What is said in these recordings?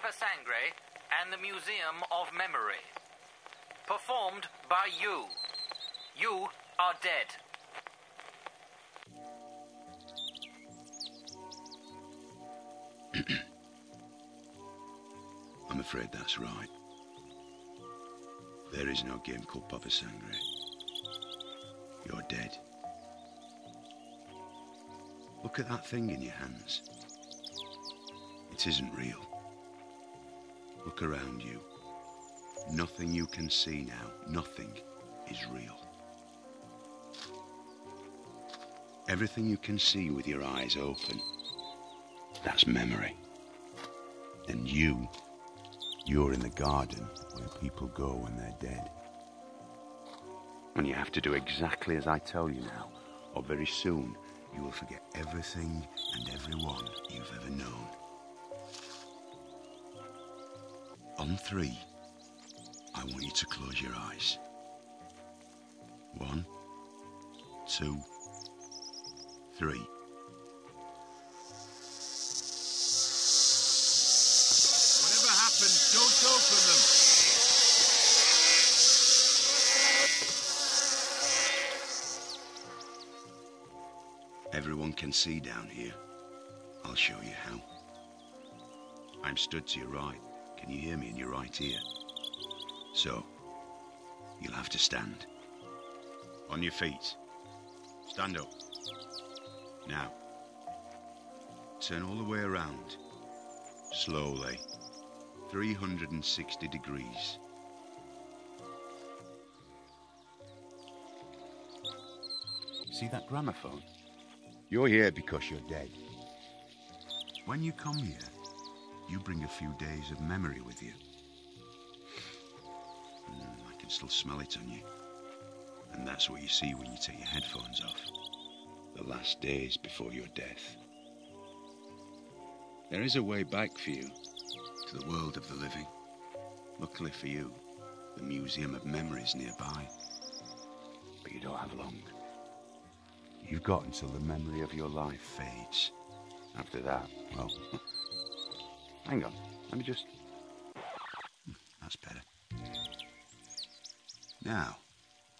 Papa Sangre and the Museum of Memory. Performed by you. You are dead. I'm afraid that's right. There is no game called Papa Sangre. You're dead. Look at that thing in your hands. It isn't real. Look around you. Nothing you can see now, nothing is real. Everything you can see with your eyes open, that's memory. And you, you're in the garden where people go when they're dead. And you have to do exactly as I tell you now, or very soon you will forget everything and everyone you've ever known. On three, I want you to close your eyes. One, two, three. Whatever happens, don't open them. Everyone can see down here. I'll show you how. I'm stood to your right. Can you hear me in your right ear? So, you'll have to stand. On your feet. Stand up. Now, turn all the way around. Slowly. 360 degrees. See that gramophone? You're here because you're dead. When you come here, you bring a few days of memory with you. Mm, I can still smell it on you. And that's what you see when you take your headphones off. The last days before your death. There is a way back for you to the world of the living. Luckily for you, the Museum of Memories nearby. But you don't have long. You've got until the memory of your life fades. After that, well, hang on. Let me just. Hmm, that's better. Now,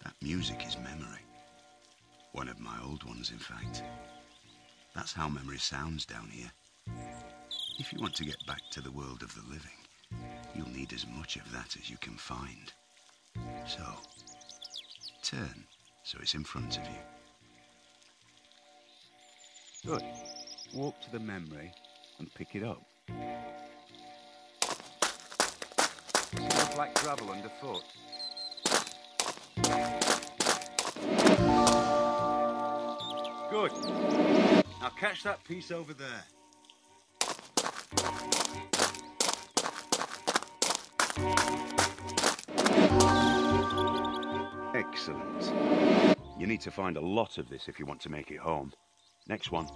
that music is memory. One of my old ones, in fact. That's how memory sounds down here. If you want to get back to the world of the living, you'll need as much of that as you can find. So, turn so it's in front of you. Good. Walk to the memory and pick it up. Black gravel underfoot? Good. Now catch that piece over there. Excellent. You need to find a lot of this if you want to make it home. Next one.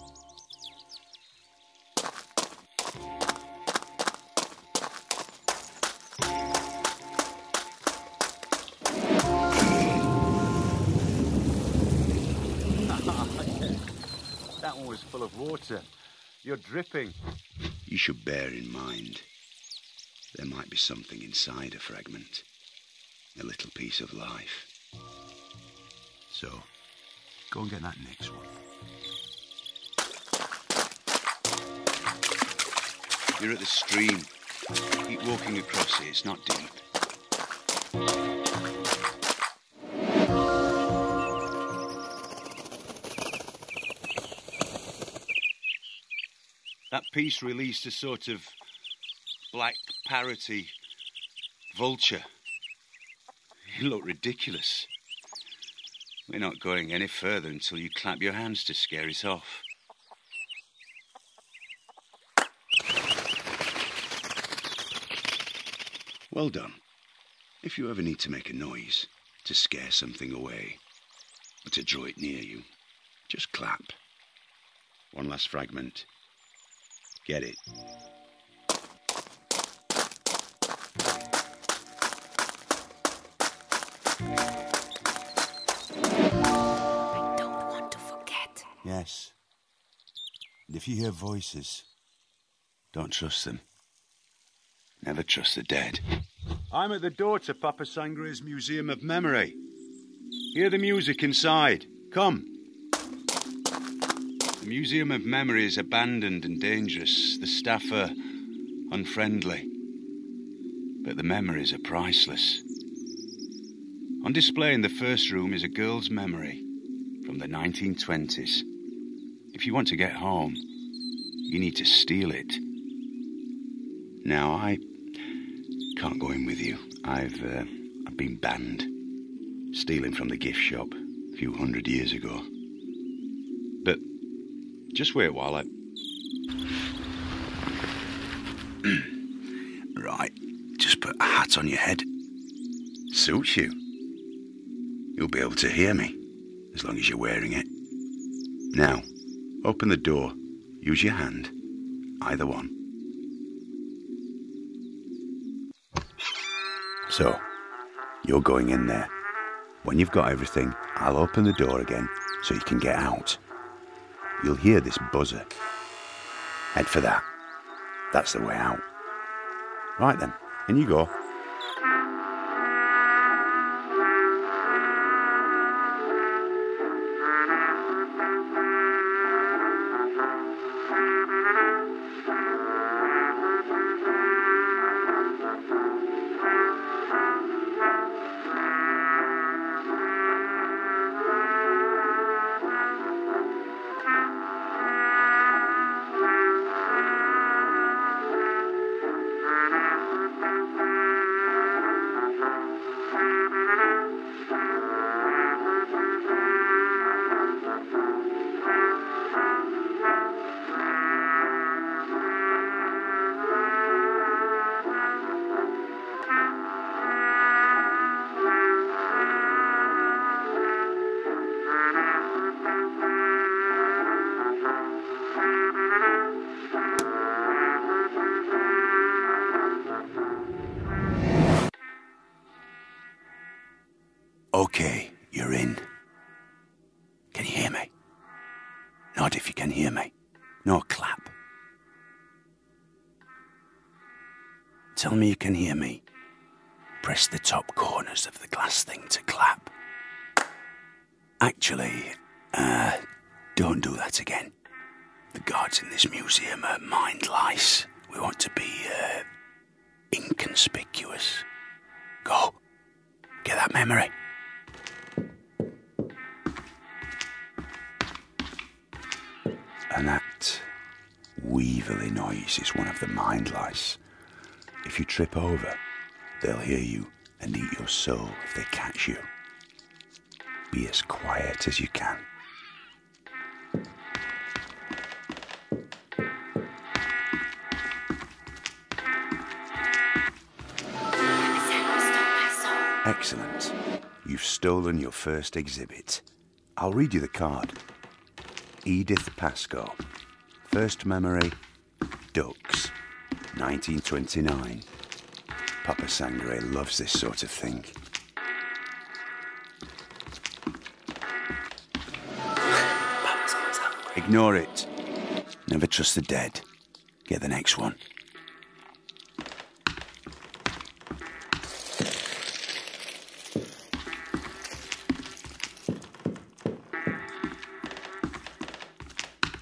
Water. You're dripping. You should bear in mind there might be something inside a fragment, a little piece of life. So, go and get that next one. You're at the stream. Keep walking across it, it's not deep. Piece released a sort of black parroty vulture. You look ridiculous. We're not going any further until you clap your hands to scare us off. Well done. If you ever need to make a noise, to scare something away, or to draw it near you, just clap. One last fragment. Get it. I don't want to forget. Yes. And if you hear voices, don't trust them. Never trust the dead. I'm at the door to Papa Sangre's Museum of Memory. Hear the music inside. Come. The Museum of Memory is abandoned and dangerous. The staff are unfriendly. But the memories are priceless. On display in the first room is a girl's memory from the 1920s. If you want to get home, you need to steal it. Now, I can't go in with you. I've, uh, I've been banned. Stealing from the gift shop a few hundred years ago. Just wait while I. right, just put a hat on your head. Suits you. You'll be able to hear me as long as you're wearing it. Now, open the door. Use your hand. Either one. So, you're going in there. When you've got everything, I'll open the door again so you can get out. You'll hear this buzzer. Head for that. That's the way out. Right then, in you go. First exhibit. I'll read you the card. Edith Pascoe. First memory, ducks. 1929. Papa Sangre loves this sort of thing. Ignore it. Never trust the dead. Get the next one.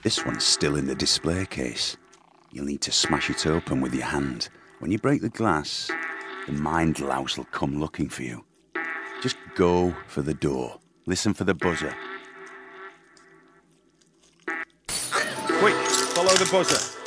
This one's still in the display case. You'll need to smash it open with your hand. When you break the glass, the mind louse will come looking for you. Just go for the door. Listen for the buzzer. Quick, follow the buzzer.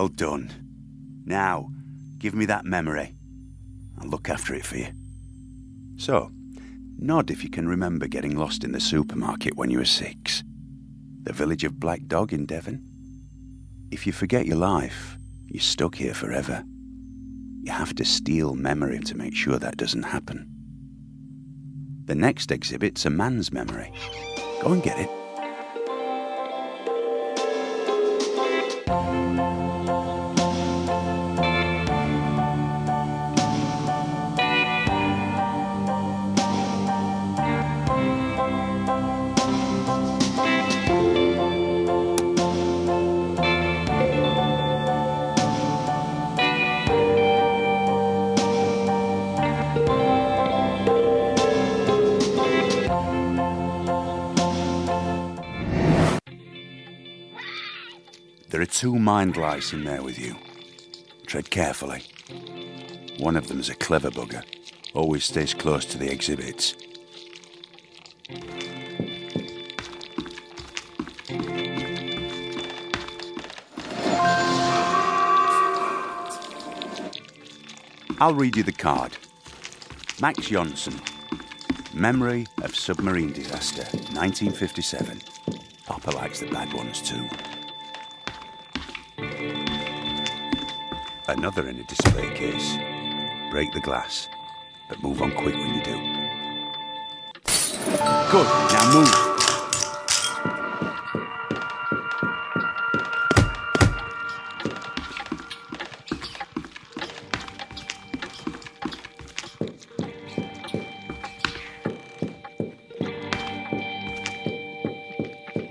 Well done. Now, give me that memory. I'll look after it for you. So, nod if you can remember getting lost in the supermarket when you were six. The village of Black Dog in Devon. If you forget your life, you're stuck here forever. You have to steal memory to make sure that doesn't happen. The next exhibit's a man's memory. Go and get it. Two lice in there with you. Tread carefully. One of them's a clever bugger. Always stays close to the exhibits. I'll read you the card. Max Jonsson. Memory of submarine disaster, 1957. Papa likes the bad ones too. Another in a display case. Break the glass, but move on quick when you do. Good, now move.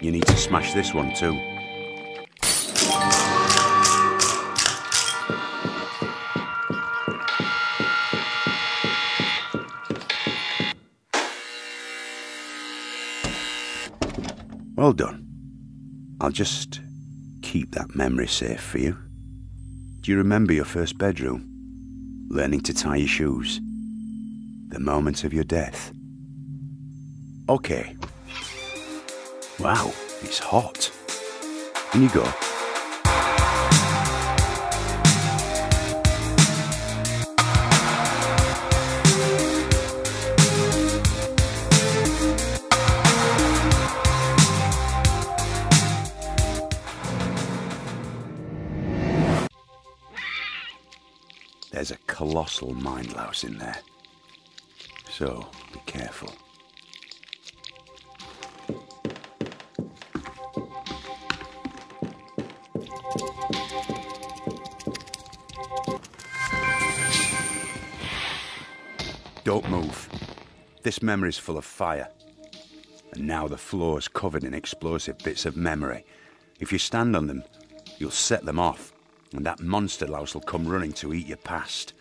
You need to smash this one too. Well done. I'll just keep that memory safe for you. Do you remember your first bedroom? Learning to tie your shoes? The moment of your death? Okay. Wow, it's hot. In you go. Colossal mind louse in there. So be careful. Don't move. This memory's full of fire. And now the floor's covered in explosive bits of memory. If you stand on them, you'll set them off, and that monster louse will come running to eat your past.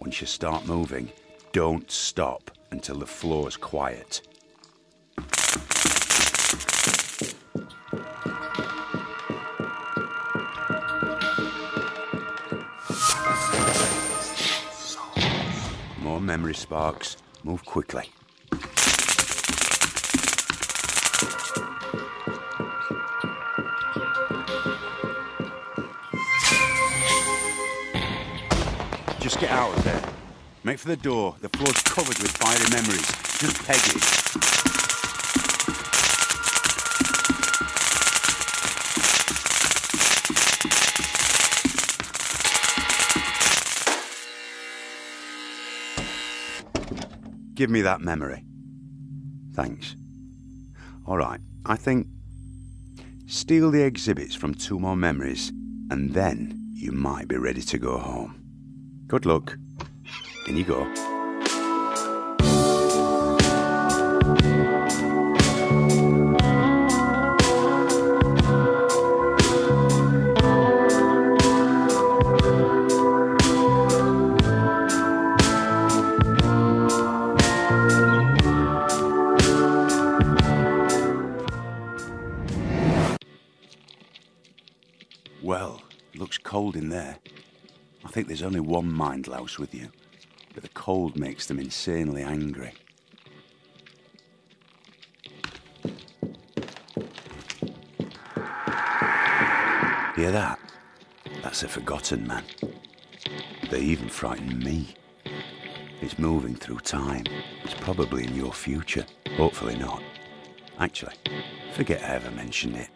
Once you start moving, don't stop until the floor is quiet. More memory sparks. Move quickly. Just get out of there. Make for the door. The floor's covered with fiery memories. Just peg it. Give me that memory. Thanks. All right, I think steal the exhibits from two more memories, and then you might be ready to go home. Good luck. In you go. Think there's only one mind louse with you, but the cold makes them insanely angry. Hear that? That's a forgotten man. They even frighten me. It's moving through time. It's probably in your future. Hopefully not. Actually, forget I ever mentioned it.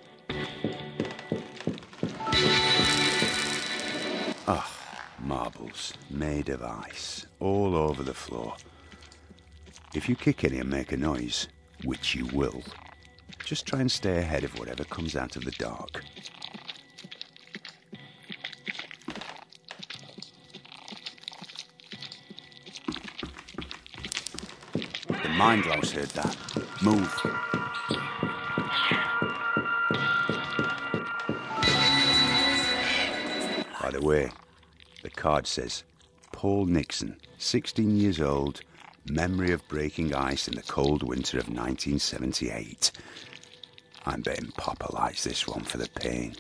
Ah, marbles made of ice all over the floor. If you kick any and make a noise, which you will, just try and stay ahead of whatever comes out of the dark. The mind louse heard that. Move. By the way, the card says Paul Nixon, 16 years old, memory of breaking ice in the cold winter of 1978. I'm betting Papa likes this one for the pain.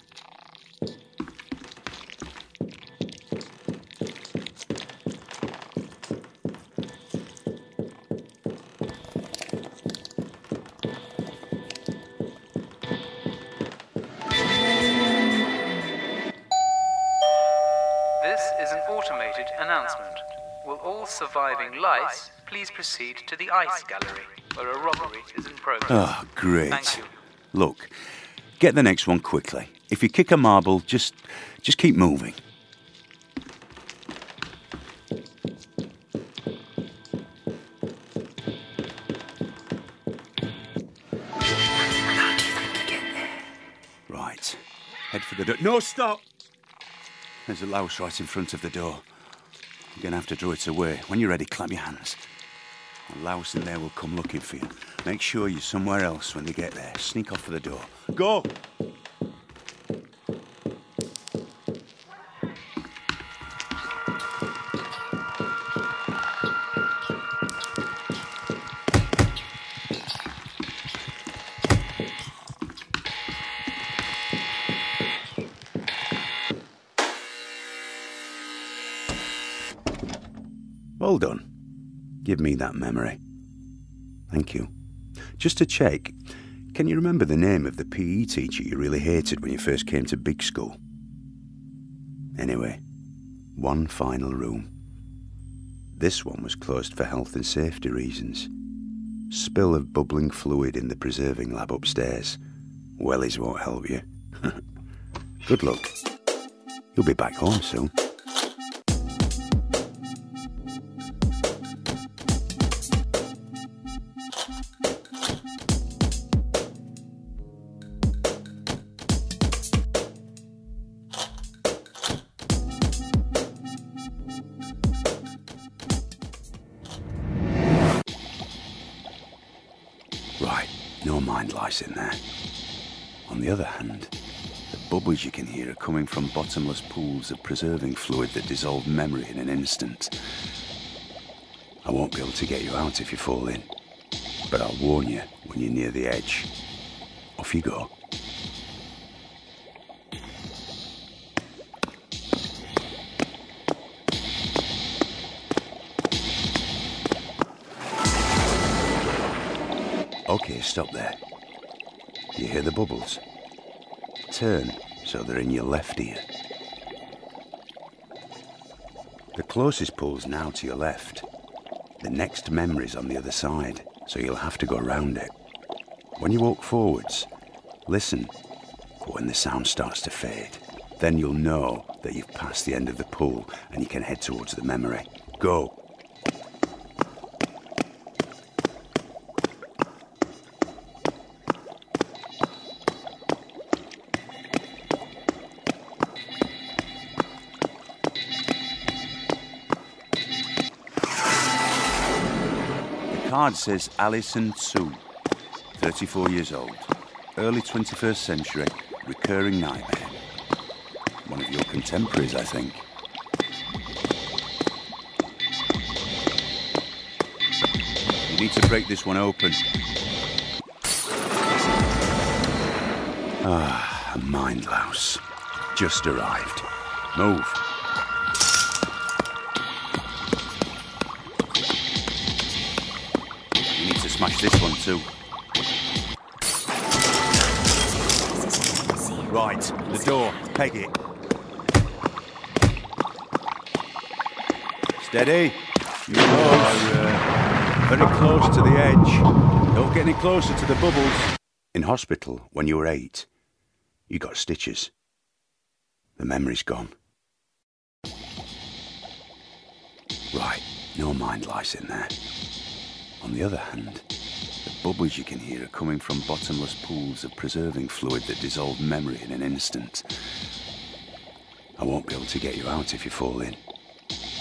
Proceed to the ice gallery, where a robbery is in progress. Oh, great. Thank you. Look, get the next one quickly. If you kick a marble, just just keep moving. How do you think to get there? Right. Head for the door. No, stop! There's a louse right in front of the door. You're going to have to draw it away. When you're ready, clap your hands. A louse in there will come looking for you. Make sure you're somewhere else when they get there. Sneak off for the door. Go! Give me that memory. Thank you. Just to check, can you remember the name of the PE teacher you really hated when you first came to big school? Anyway, one final room. This one was closed for health and safety reasons. Spill of bubbling fluid in the preserving lab upstairs. Wellies won't help you. Good luck. You'll be back home soon. Coming from bottomless pools of preserving fluid that dissolve memory in an instant. I won't be able to get you out if you fall in, but I'll warn you when you're near the edge. Off you go. Okay, stop there. You hear the bubbles? Turn so they're in your left ear. The closest pool's now to your left. The next memory's on the other side, so you'll have to go round it. When you walk forwards, listen for when the sound starts to fade. Then you'll know that you've passed the end of the pool and you can head towards the memory. Go. Card says Alison Tsu, 34 years old, early 21st century, recurring nightmare. One of your contemporaries, I think. You need to break this one open. Ah, a mind louse. Just arrived. Move. This one too. Right, the door. Peg it. Steady. You are uh, very close to the edge. Don't get any closer to the bubbles. In hospital, when you were eight, you got stitches. The memory's gone. Right, no mind lice in there. On the other hand, bubbles you can hear are coming from bottomless pools of preserving fluid that dissolve memory in an instant. I won't be able to get you out if you fall in,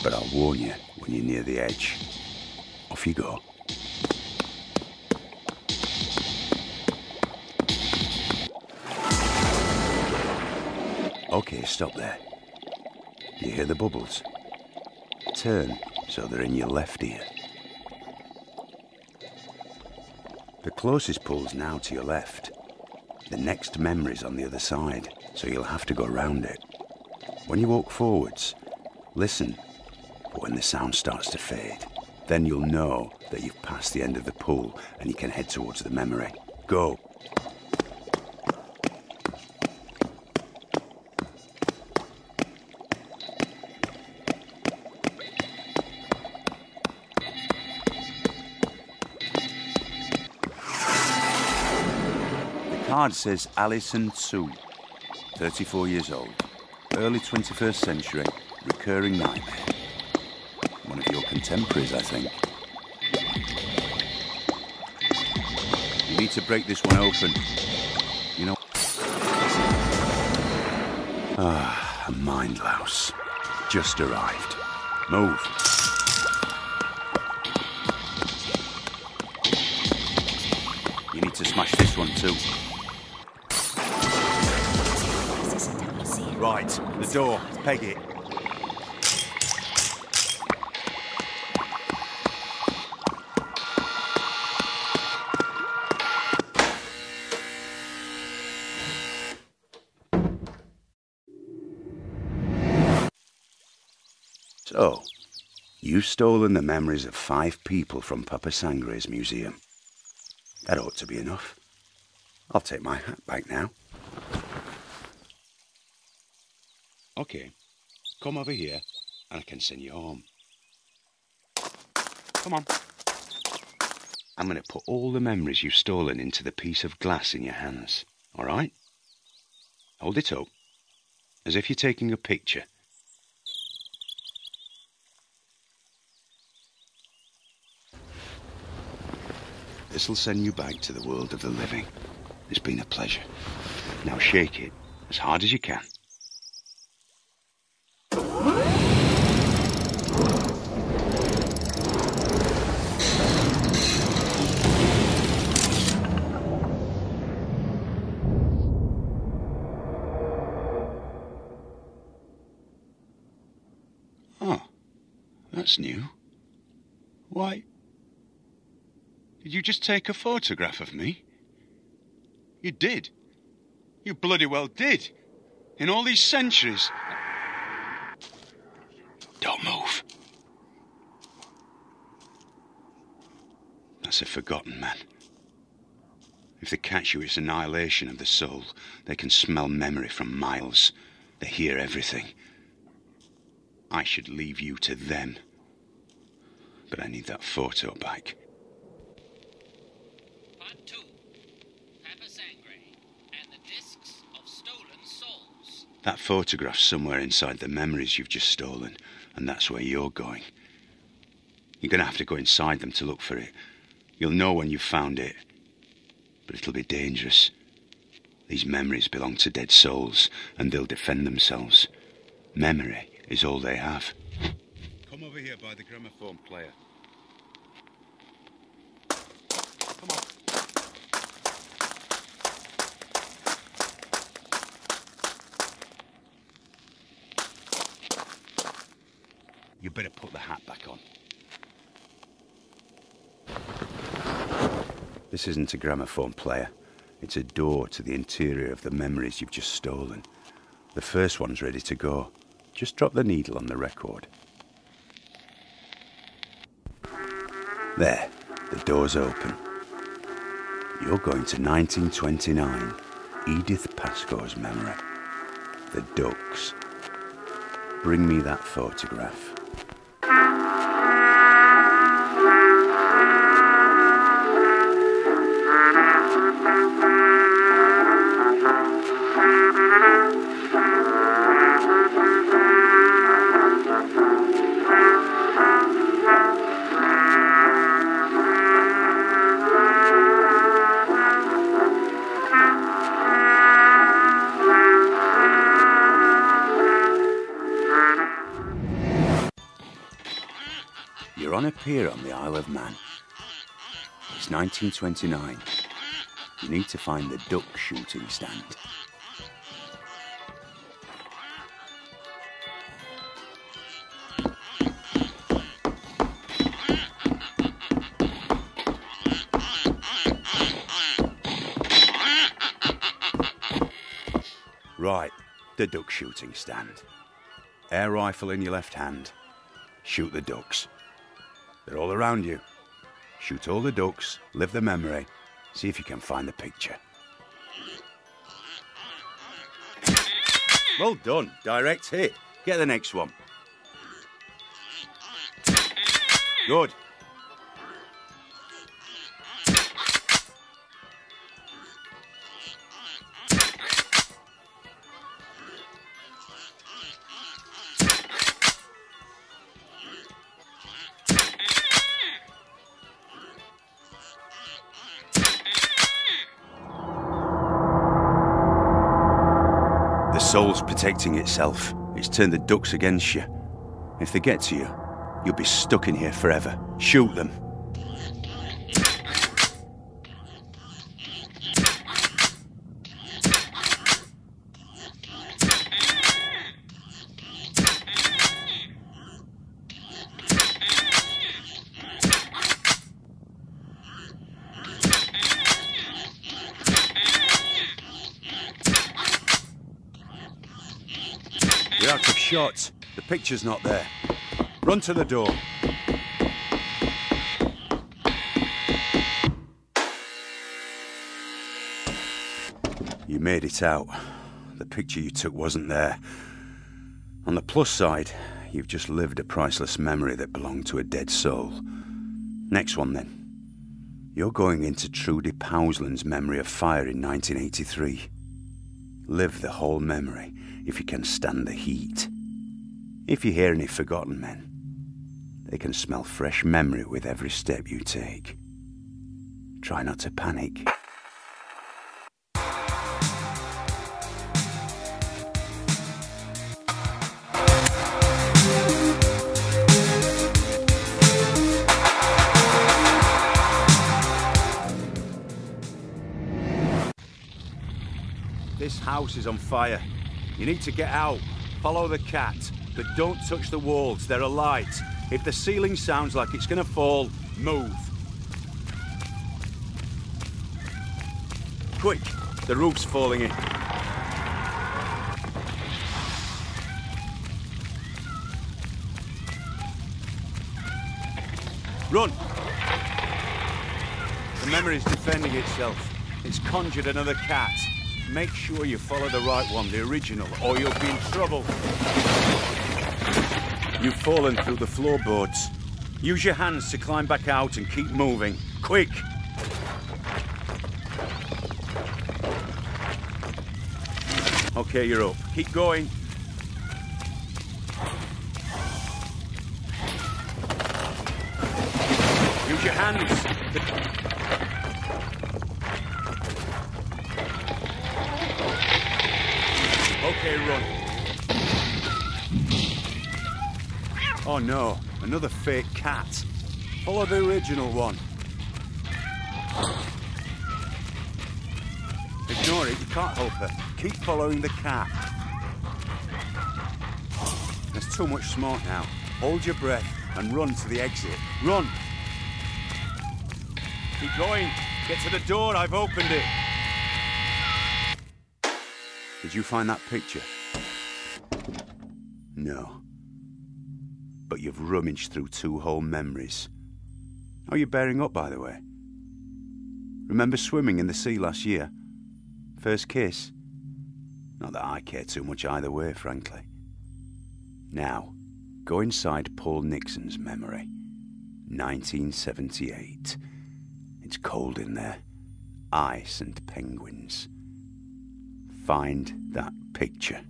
but I'll warn you when you're near the edge. Off you go. Okay, stop there. You hear the bubbles? Turn so they're in your left ear. The closest pool's now to your left. The next memory's on the other side, so you'll have to go round it. When you walk forwards, listen for when the sound starts to fade. Then you'll know that you've passed the end of the pool and you can head towards the memory. Go. Says Alison Sue, 34 years old, early 21st century, recurring nightmare. One of your contemporaries, I think. You need to break this one open. You know. Ah, a mind louse. Just arrived. Move. You need to smash this one too. Right, the door. Peg it. So, you've stolen the memories of five people from Papa Sangre's museum. That ought to be enough. I'll take my hat back now. Okay, come over here and I can send you home. Come on. I'm going to put all the memories you've stolen into the piece of glass in your hands, all right? Hold it up, as if you're taking a picture. This'll send you back to the world of the living. It's been a pleasure. Now shake it as hard as you can. Why, did you just take a photograph of me? You did. You bloody well did. In all these centuries. Don't move. That's a forgotten man. If they catch you, it's annihilation of the soul. They can smell memory from miles. They hear everything. I should leave you to them. But I need that photo back. Part 2. Papa Sangre and the Discs of Stolen Souls. That photograph's somewhere inside the memories you've just stolen, and that's where you're going. You're going to have to go inside them to look for it. You'll know when you've found it, but it'll be dangerous. These memories belong to dead souls, and they'll defend themselves. Memory is all they have. Come over here by the gramophone player. Come on. You better put the hat back on. This isn't a gramophone player. It's a door to the interior of the memories you've just stolen. The first one's ready to go. Just drop the needle on the record. There, the door's open. You're going to 1929, Edith Pascoe's memory. The Ducks. Bring me that photograph. You're on a pier on the Isle of Man. It's 1929. You need to find the duck shooting stand. Right, the duck shooting stand. Air rifle in your left hand. Shoot the ducks. They're all around you. Shoot all the ducks, live the memory, see if you can find the picture. Well done. Direct hit. Get the next one. Good. Protecting itself. It's turned the ducks against you. If they get to you, you'll be stuck in here forever. Shoot them. You're out of shots. The picture's not there. Run to the door. You made it out. The picture you took wasn't there. On the plus side, you've just lived a priceless memory that belonged to a dead soul. Next one, then. You're going into Trudy Powsland's memory of fire in 1983. Live the whole memory if you can stand the heat. If you hear any forgotten men, they can smell fresh memory with every step you take. Try not to panic. This house is on fire. You need to get out. Follow the cat, but don't touch the walls. They're alight. If the ceiling sounds like it's gonna fall, move. Quick, the roof's falling in. Run! The memory's defending itself. It's conjured another cat. Make sure you follow the right one, the original, or you'll be in trouble. You've fallen through the floorboards. Use your hands to climb back out and keep moving. Quick! Okay, you're up. Keep going. Oh no, another fake cat. Follow the original one. Ignore it, you can't help her. Keep following the cat. There's too much smoke now. Hold your breath and run to the exit. Run! Keep going. Get to the door, I've opened it. Did you find that picture? No. But you've rummaged through two whole memories. How are you bearing up, by the way? Remember swimming in the sea last year? First kiss? Not that I care too much either way, frankly. Now, go inside Paul Nixon's memory. 1978. It's cold in there. Ice and penguins. Find that picture.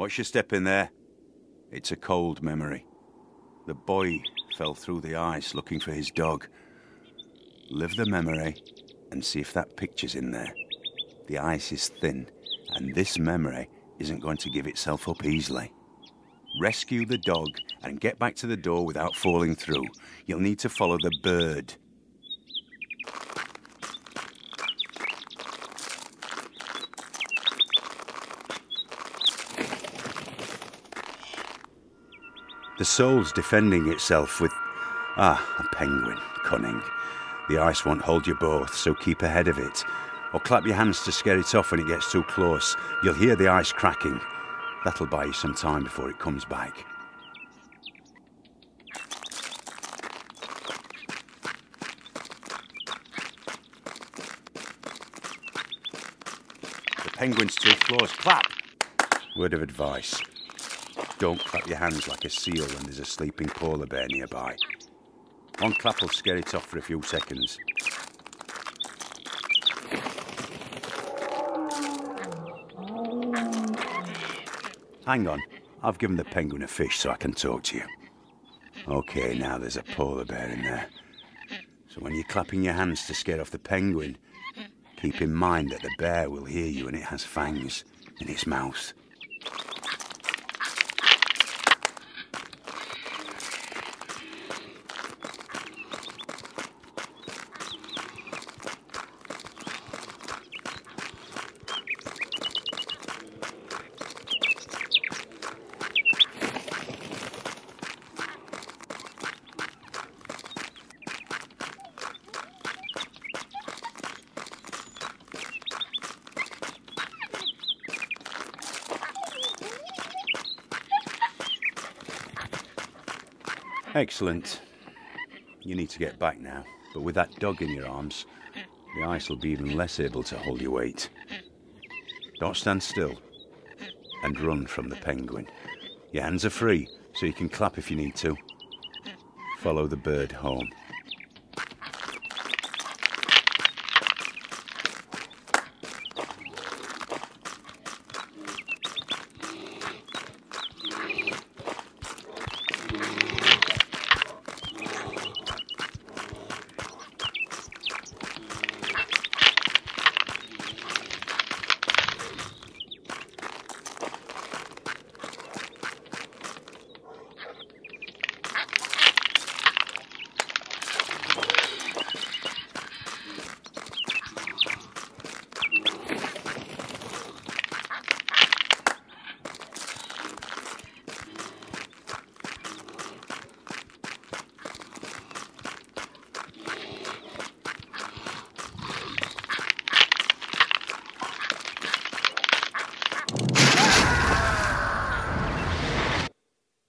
Watch your step in there. It's a cold memory. The boy fell through the ice looking for his dog. Live the memory and see if that picture's in there. The ice is thin, and this memory isn't going to give itself up easily. Rescue the dog and get back to the door without falling through. You'll need to follow the bird. The soul's defending itself with. Ah, a penguin. Cunning. The ice won't hold you both, so keep ahead of it. Or clap your hands to scare it off when it gets too close. You'll hear the ice cracking. That'll buy you some time before it comes back. The penguin's too close. Clap! word of advice. Don't clap your hands like a seal when there's a sleeping polar bear nearby. One clap will scare it off for a few seconds. Hang on. I've given the penguin a fish so I can talk to you. Okay, now there's a polar bear in there. So when you're clapping your hands to scare off the penguin, keep in mind that the bear will hear you and it has fangs in its mouth. Excellent. You need to get back now, but with that dog in your arms, the ice will be even less able to hold your weight. Don't stand still and run from the penguin. Your hands are free, so you can clap if you need to. Follow the bird home.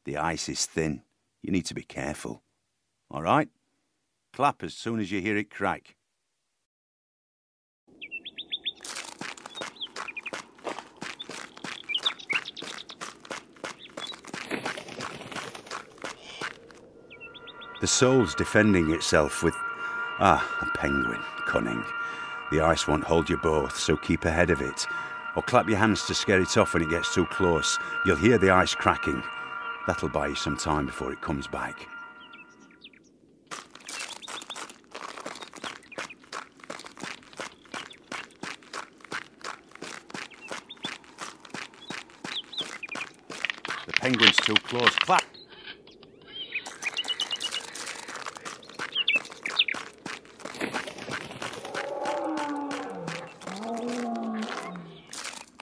The ice is thin. You need to be careful. All right? Clap as soon as you hear it crack. The soul's defending itself with. Ah, a penguin. Cunning. The ice won't hold you both, so keep ahead of it. Or clap your hands to scare it off when it gets too close. You'll hear the ice cracking. That'll buy you some time before it comes back. The penguin's too close. Clap!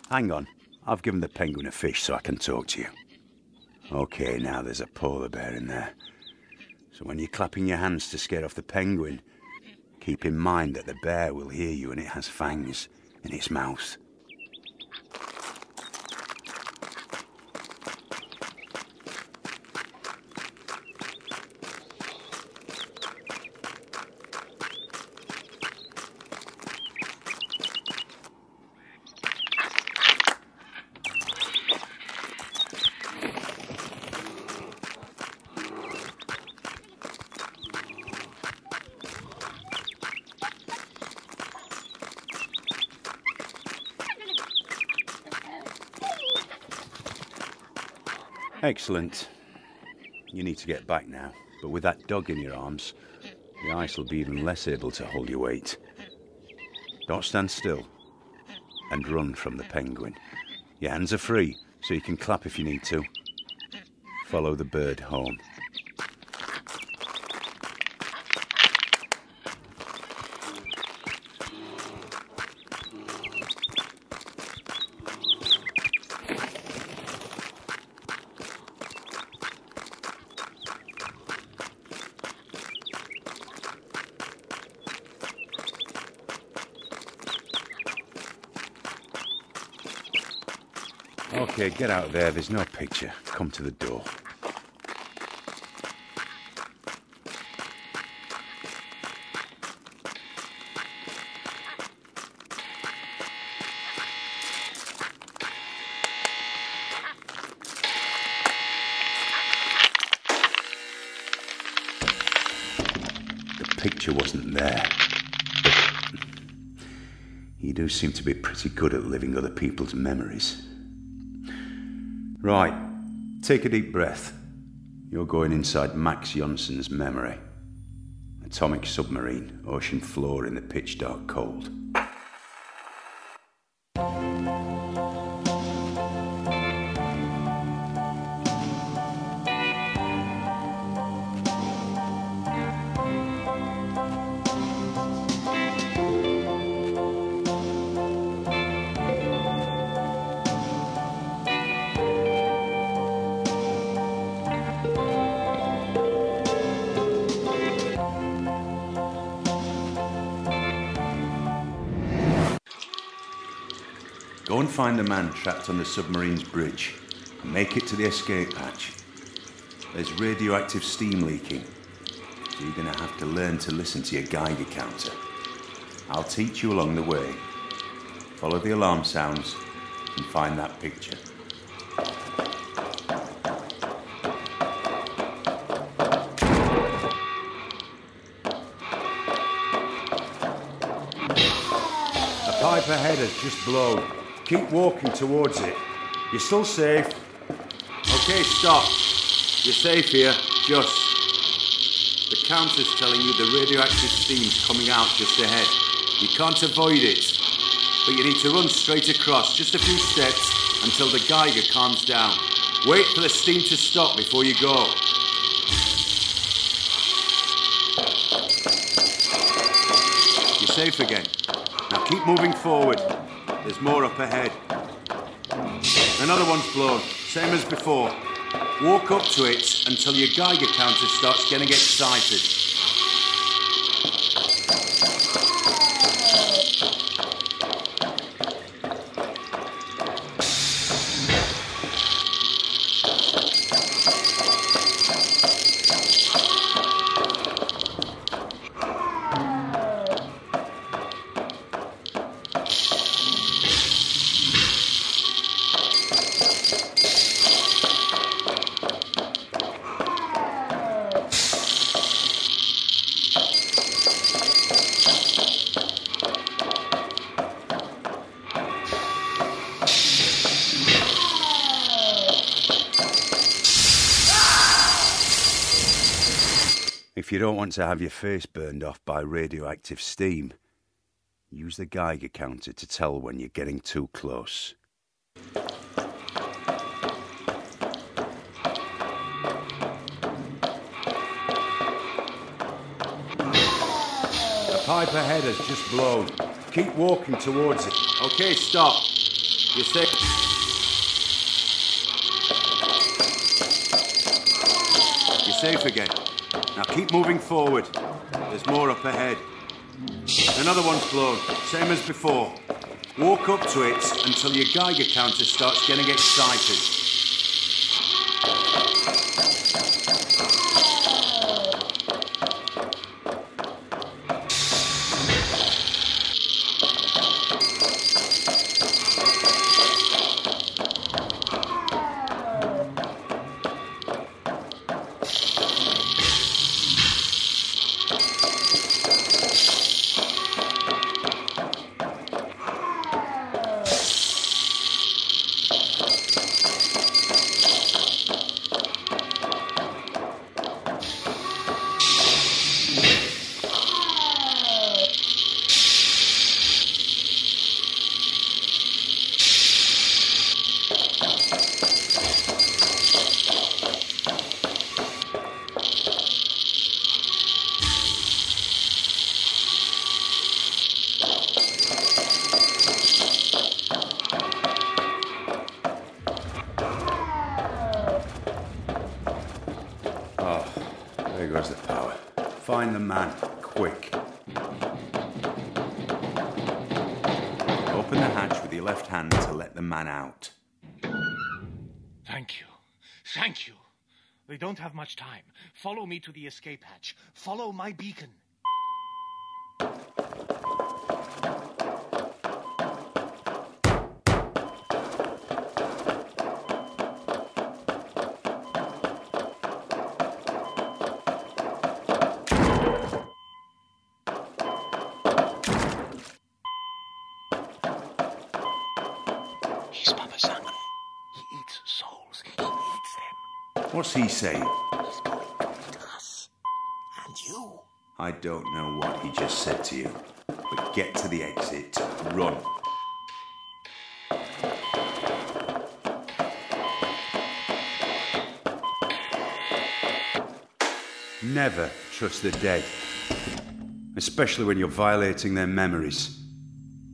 Hang on. I've given the penguin a fish so I can talk to you. Okay, now there's a polar bear in there. So when you're clapping your hands to scare off the penguin, keep in mind that the bear will hear you and it has fangs in its mouth. Excellent. You need to get back now, but with that dog in your arms, the ice will be even less able to hold your weight. Don't stand still and run from the penguin. Your hands are free, so you can clap if you need to. Follow the bird home. Get out there, there's no picture. Come to the door. The picture wasn't there. You do seem to be pretty good at living other people's memories. Right, take a deep breath. You're going inside Max Jonsson's memory. Atomic submarine, ocean floor in the pitch dark cold. Trapped on the submarine's bridge and make it to the escape hatch. There's radioactive steam leaking, so you're gonna have to learn to listen to your Geiger counter. I'll teach you along the way. Follow the alarm sounds and find that picture. A pipe ahead has just blown. Keep walking towards it. You're still safe. Okay, stop. You're safe here. Just. The counter's telling you the radioactive steam's coming out just ahead. You can't avoid it. But you need to run straight across, just a few steps, until the Geiger calms down. Wait for the steam to stop before you go. You're safe again. Now keep moving forward. There's more up ahead. Another one's blown, same as before. Walk up to it until your Geiger counter starts getting excited. If you don't want to have your face burned off by radioactive steam, use the Geiger counter to tell when you're getting too close. The pipe ahead has just blown. Keep walking towards it. Okay, stop. You're safe. You're safe again. Now keep moving forward. There's more up ahead. Another one's blown, same as before. Walk up to it until your Geiger counter starts getting excited. Find the man, quick. Open the hatch with your left hand to let the man out. Thank you. Thank you. We don't have much time. Follow me to the escape hatch. Follow my beacon. What's he saying? He's going to us. And you. I don't know what he just said to you, but get to the exit. Run. Never trust the dead, especially when you're violating their memories.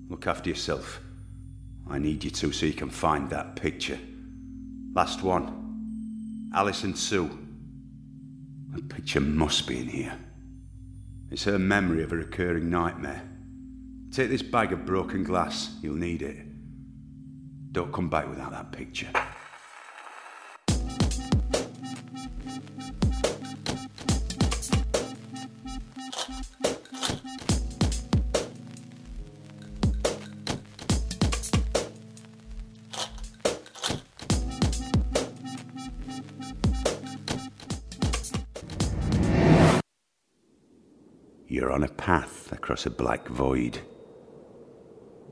Look after yourself. I need you to so you can find that picture. Last one. Alice and Sue. The picture must be in here. It's her memory of a recurring nightmare. Take this bag of broken glass, you'll need it. Don't come back without that picture. On a path across a black void.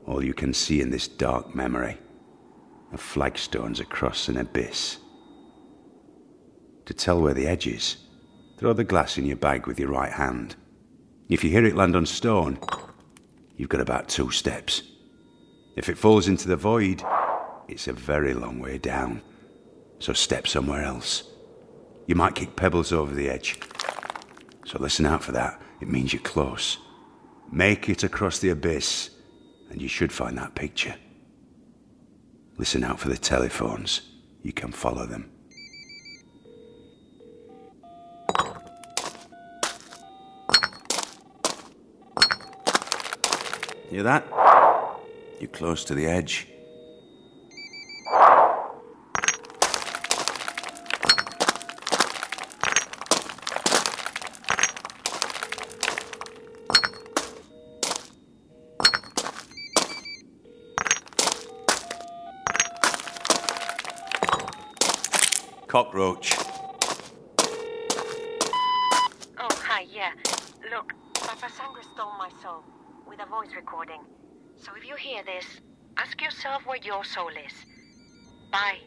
All you can see in this dark memory are flagstones across an abyss. To tell where the edge is, throw the glass in your bag with your right hand. If you hear it land on stone, you've got about two steps. If it falls into the void, it's a very long way down. So step somewhere else. You might kick pebbles over the edge. So listen out for that. It means you're close. Make it across the abyss, and you should find that picture. Listen out for the telephones. You can follow them. Hear that? You're close to the edge. Cockroach. Oh, hi, yeah. Look, Papa Sangre stole my soul with a voice recording. So if you hear this, ask yourself where your soul is. Bye.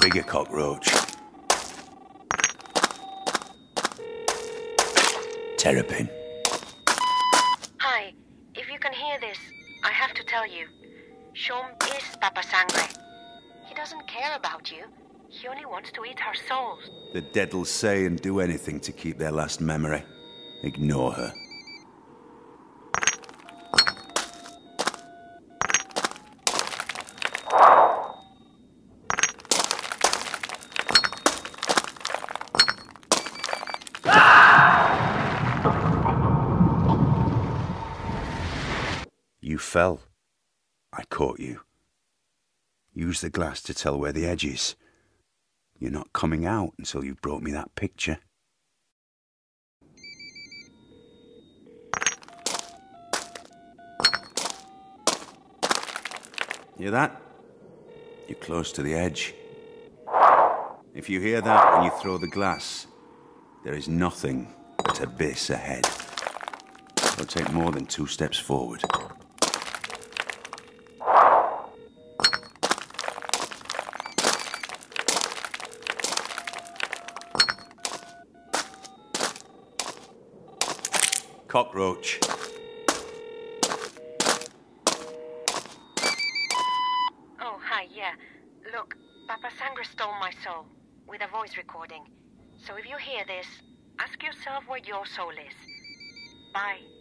Bigger cockroach. Terrapin. Hi, if you can hear this, I have to tell you. Sean is Papa Sangre. He doesn't care about you. He only wants to eat our souls. The dead'll say and do anything to keep their last memory. Ignore her. You fell. I caught you. Use the glass to tell where the edge is. You're not coming out until you've brought me that picture. Hear that? You're close to the edge. If you hear that when you throw the glass, there is nothing but abyss ahead. It'll take more than two steps forward. Cockroach. Oh, hi, yeah. Look, Papa Sangre stole my soul with a voice recording. So if you hear this, ask yourself where your soul is. Bye.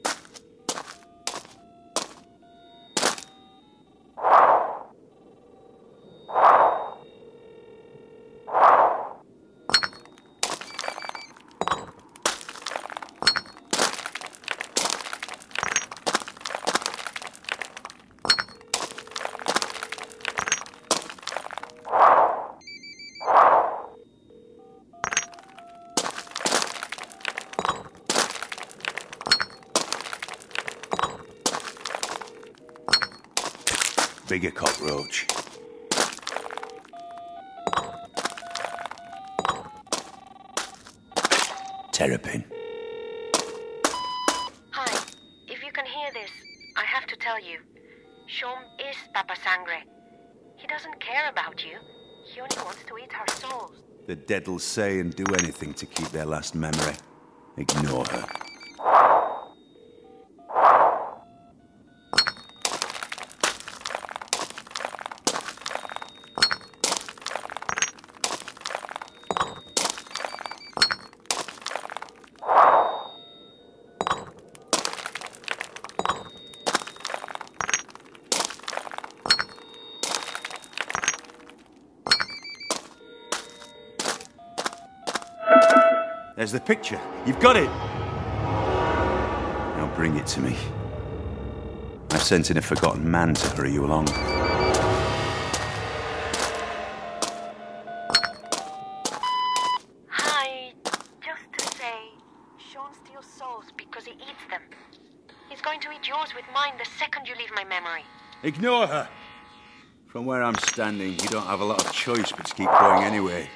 Bigger cockroach. Terrapin. Hi. If you can hear this, I have to tell you. Sean is Papa Sangre. He doesn't care about you. He only wants to eat our souls. The dead'll say and do anything to keep their last memory. Ignore her. There's the picture. You've got it. Now bring it to me. I've sent in a forgotten man to hurry you along. Hi. Just to say, Sean steals souls because he eats them. He's going to eat yours with mine the second you leave my memory. Ignore her. From where I'm standing, you don't have a lot of choice but to keep going anyway.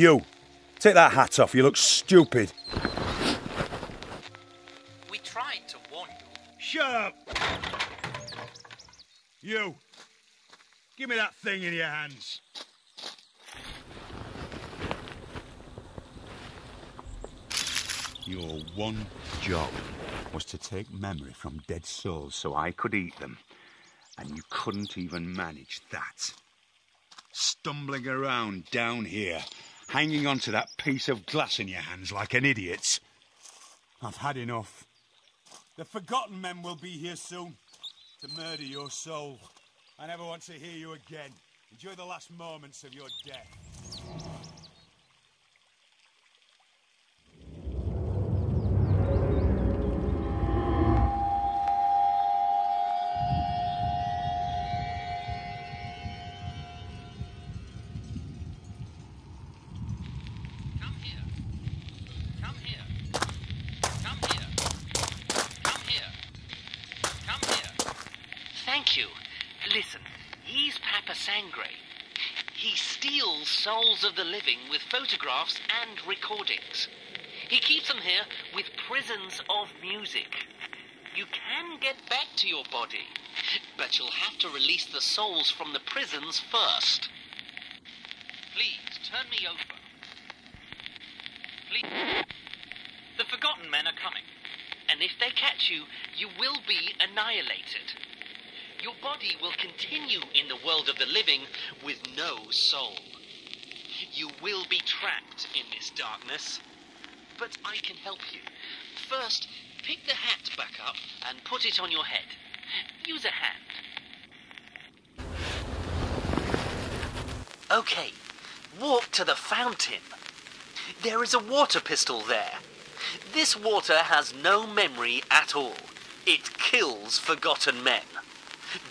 You! Take that hat off, you look stupid. We tried to warn you. Shut up! You! Give me that thing in your hands. Your one job was to take memory from dead souls so I could eat them. And you couldn't even manage that. Stumbling around down here, hanging on to that piece of glass in your hands like an idiot. I've had enough. The forgotten men will be here soon to murder your soul. I never want to hear you again. Enjoy the last moments of your death. Of the living with photographs and recordings. He keeps them here with prisons of music. You can get back to your body, but you'll have to release the souls from the prisons first. Please, turn me over. Please. The Forgotten Men are coming. And if they catch you, you will be annihilated. Your body will continue in the world of the living with no soul. You will be trapped in this darkness. But I can help you. First, pick the hat back up and put it on your head. Use a hand. Okay, walk to the fountain. There is a water pistol there. This water has no memory at all. It kills forgotten men.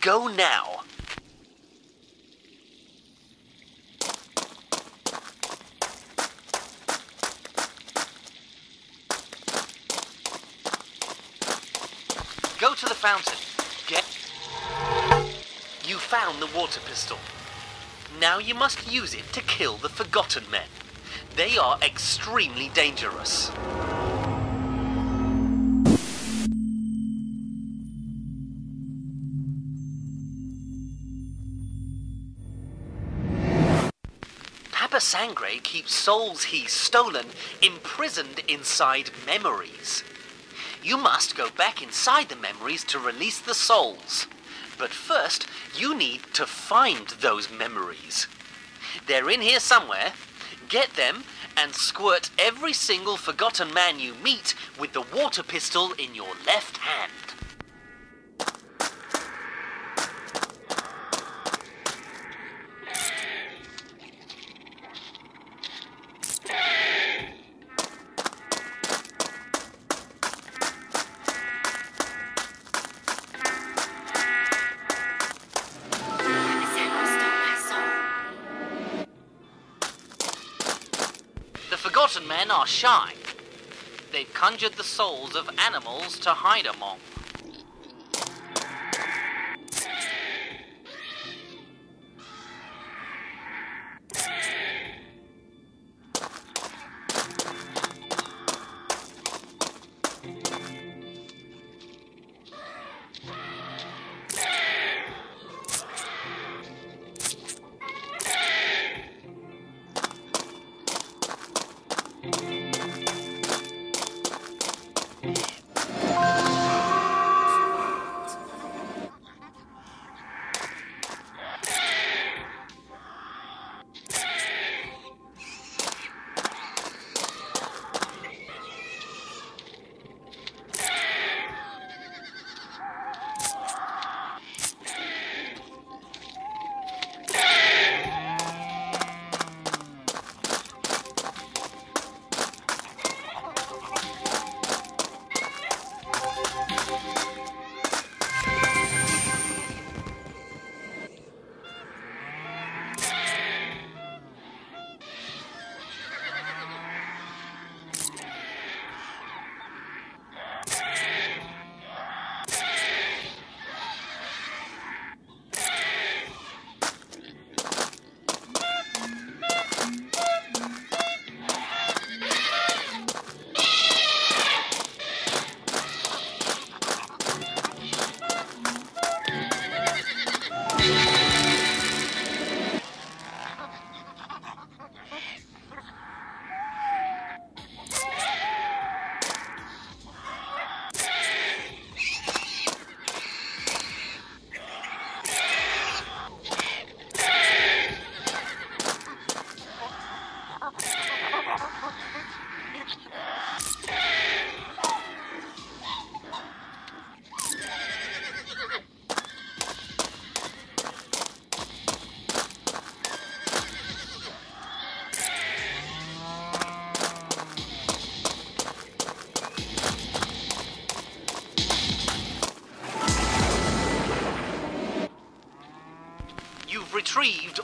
Go now. Go to the fountain. Get. You found the water pistol. Now you must use it to kill the Forgotten Men. They are extremely dangerous. Papa Sangre keeps souls he's stolen imprisoned inside memories. You must go back inside the memories to release the souls. But first, you need to find those memories. They're in here somewhere. Get them and squirt every single forgotten man you meet with the water pistol in your left hand. Conjured the souls of animals to hide among.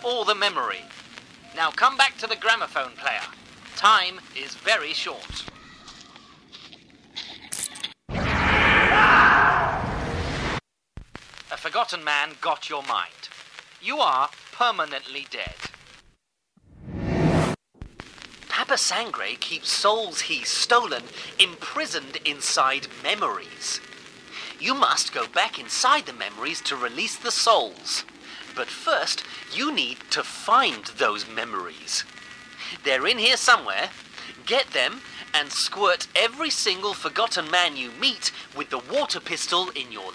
All the memory. Now come back to the gramophone player. Time is very short. A forgotten man got your mind. You are permanently dead. Papa Sangre keeps souls he's stolen imprisoned inside memories. You must go back inside the memories to release the souls. But first, you need to find those memories. They're in here somewhere. Get them and squirt every single forgotten man you meet with the water pistol in your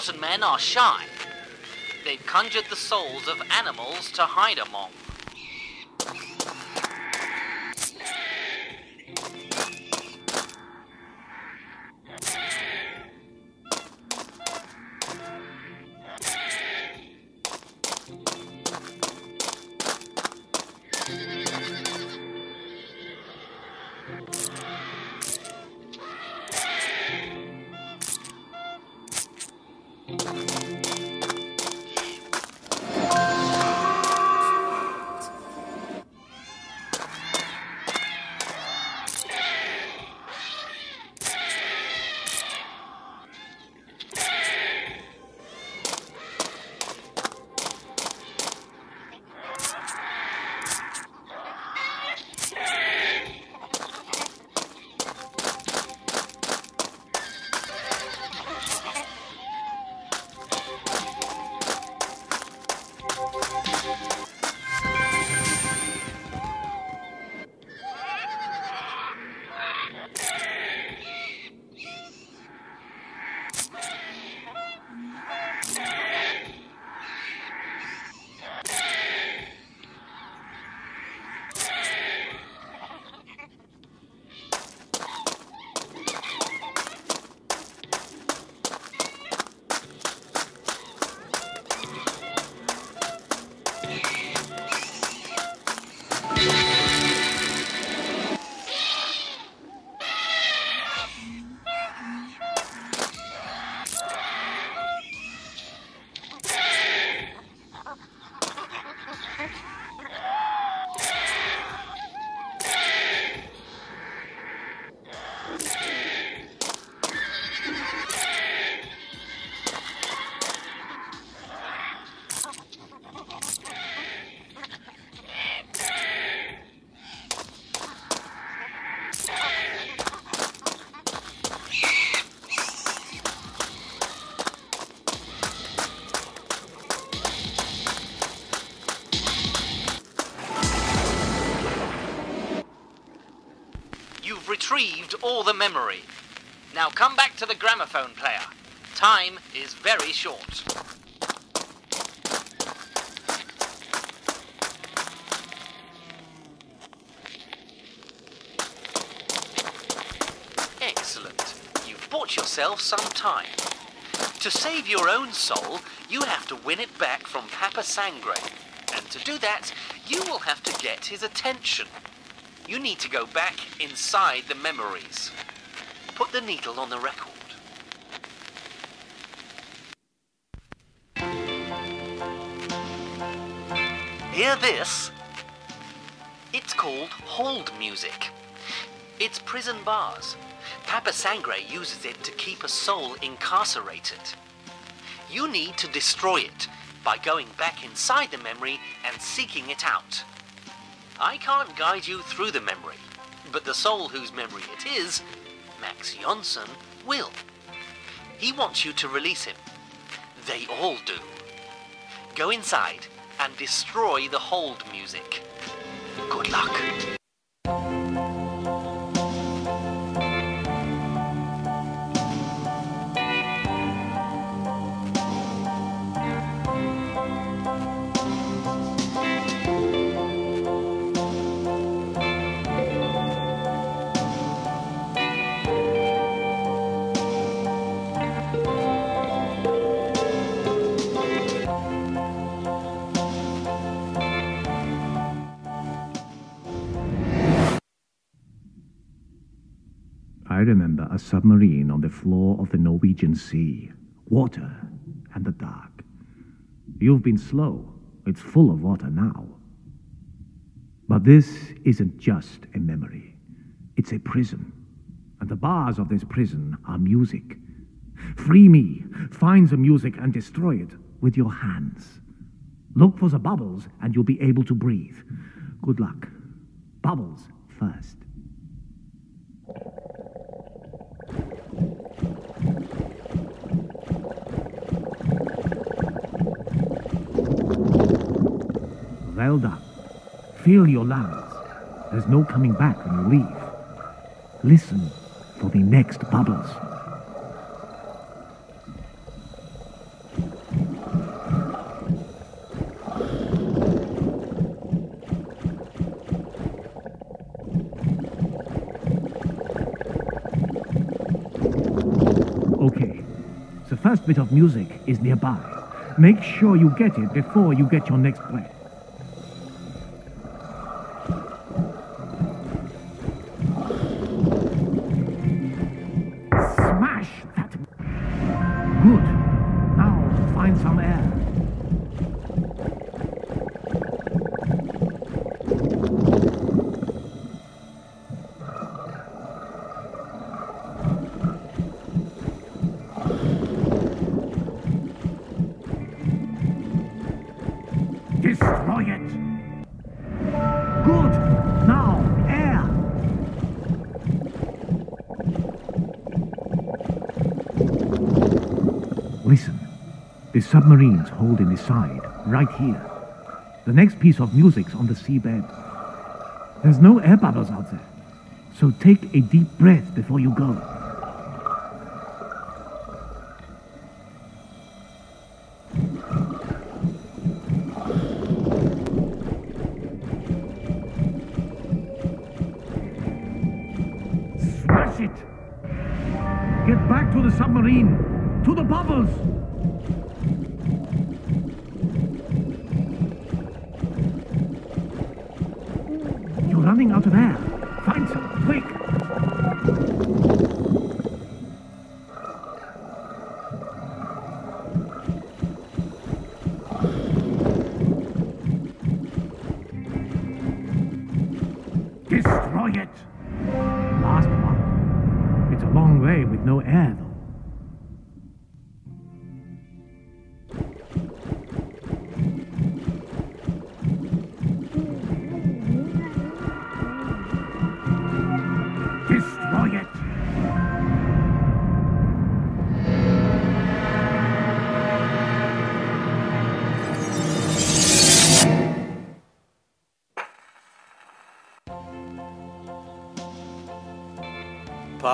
The Forgotten Men are shy. They've conjured the souls of animals to hide among. Retrieved all the memory. Now come back to the gramophone player. Time is very short. Excellent. You've bought yourself some time. To save your own soul, you have to win it back from Papa Sangre. And to do that, you will have to get his attention. You need to go back inside the memories. Put the needle on the record. Hear this? It's called hold music. It's prison bars. Papa Sangre uses it to keep a soul incarcerated. You need to destroy it by going back inside the memory and seeking it out. I can't guide you through the memory, but the soul whose memory it is, Max Jonsson, will. He wants you to release him. They all do. Go inside and destroy the hold music. Good luck. Remember a submarine on the floor of the Norwegian Sea. Water and the dark. You've been slow. It's full of water now. But this isn't just a memory. It's a prison. And the bars of this prison are music. Free me. Find the music and destroy it with your hands. Look for the bubbles and you'll be able to breathe. Good luck. Bubbles first. Well done. Feel your lungs. There's no coming back when you leave. Listen for the next bubbles. Okay, the first bit of music is nearby. Make sure you get it before you get your next breath. Submarine's holding the side, right here. The next piece of music's on the seabed. There's no air bubbles out there. So take a deep breath before you go. Smash it! Get back to the submarine! To the bubbles! You're running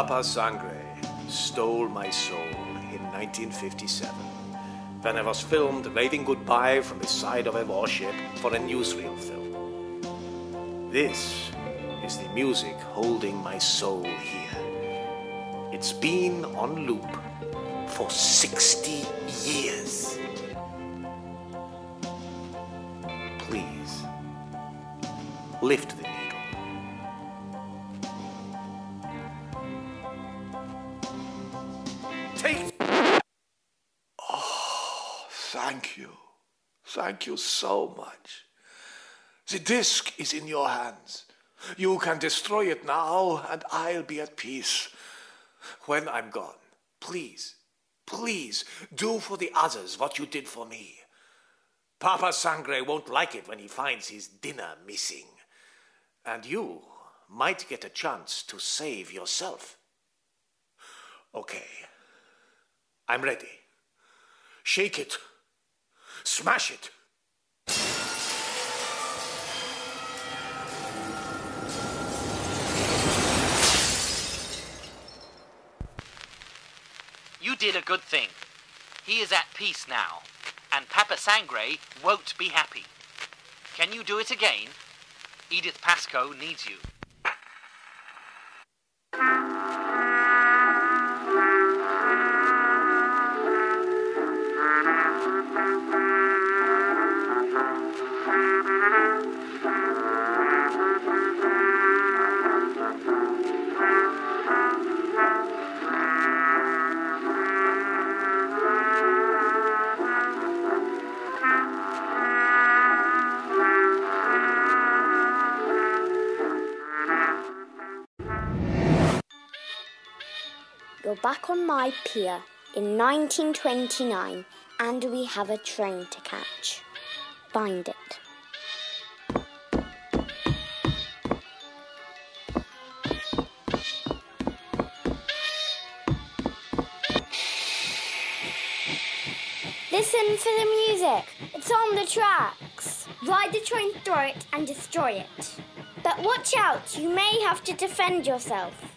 Papa Sangre stole my soul in 1957 when I was filmed waving goodbye from the side of a warship for a newsreel film. This is the music holding my soul here. It's been on loop for 60 years. Please, lift the Thank you so much. The disc is in your hands. You can destroy it now, and I'll be at peace. When I'm gone, please, please do for the others what you did for me. Papa Sangre won't like it when he finds his dinner missing. And you might get a chance to save yourself. Okay. I'm ready. Shake it. Smash it. Did a good thing. He is at peace now, and Papa Sangre won't be happy. Can you do it again? Edith Pasco needs you. You're back on my pier in 1929 and we have a train to catch. Find it. Listen for the music. It's on the tracks. Ride the train through it and destroy it. But watch out, you may have to defend yourself.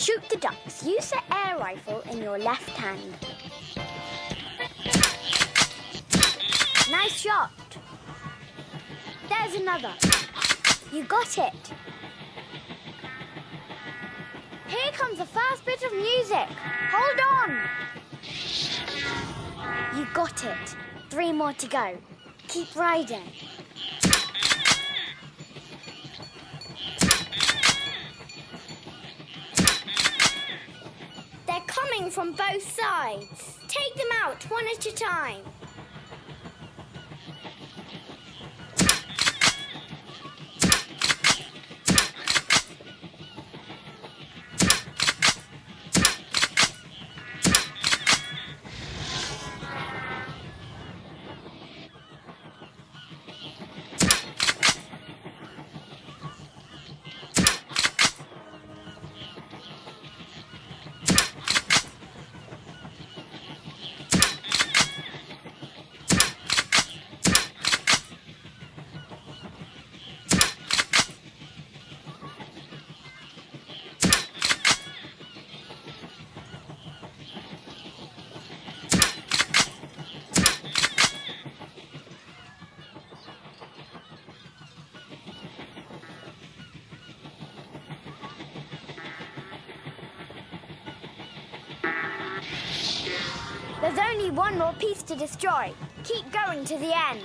Shoot the ducks. Use the air rifle in your left hand. Nice shot. There's another. You got it. Here comes the first bit of music. Hold on. You got it. Three more to go. Keep riding. They're coming from both sides. Take them out one at a time. There's only one more piece to destroy. Keep going to the end.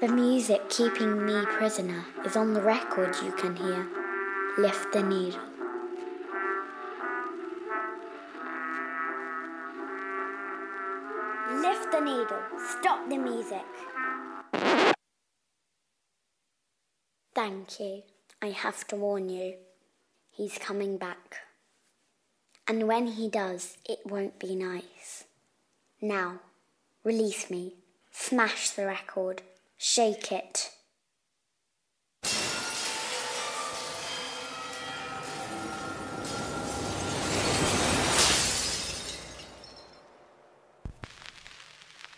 The music keeping me prisoner is on the record you can hear. Lift the needle. Lift the needle. Stop the music. Thank you. I have to warn you. He's coming back. And when he does, it won't be nice. Now, release me. Smash the record. Shake it.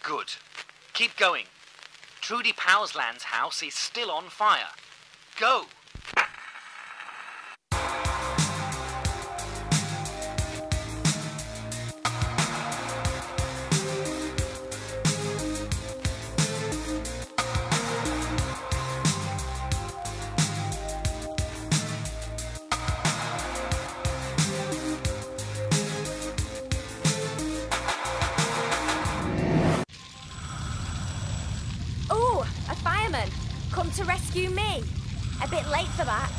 Good. Keep going. Trudy Powsland's house is still on fire. Go! To rescue me! A bit late for that,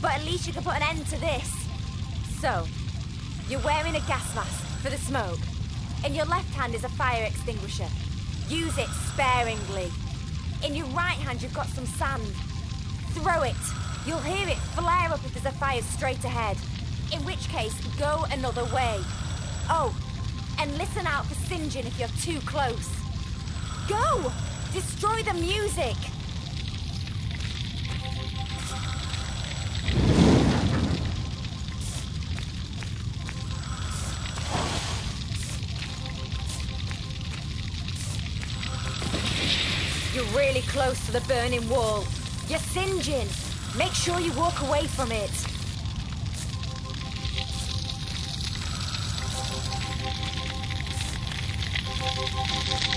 but at least you can put an end to this. So, you're wearing a gas mask for the smoke. In your left hand is a fire extinguisher. Use it sparingly. In your right hand, you've got some sand. Throw it. You'll hear it flare up if there's a fire straight ahead. In which case, go another way. Oh, and listen out for singeing if you're too close. Go! Destroy the music! Close to the burning wall. You're singeing. Make sure you walk away from it.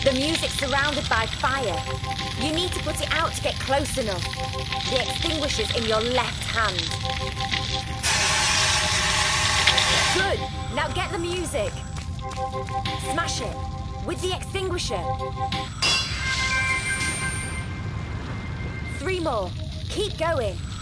The music's surrounded by fire. You need to put it out to get close enough. The extinguisher's in your left hand. Good. Now get the music. Smash it. With the extinguisher. Three more. Keep going.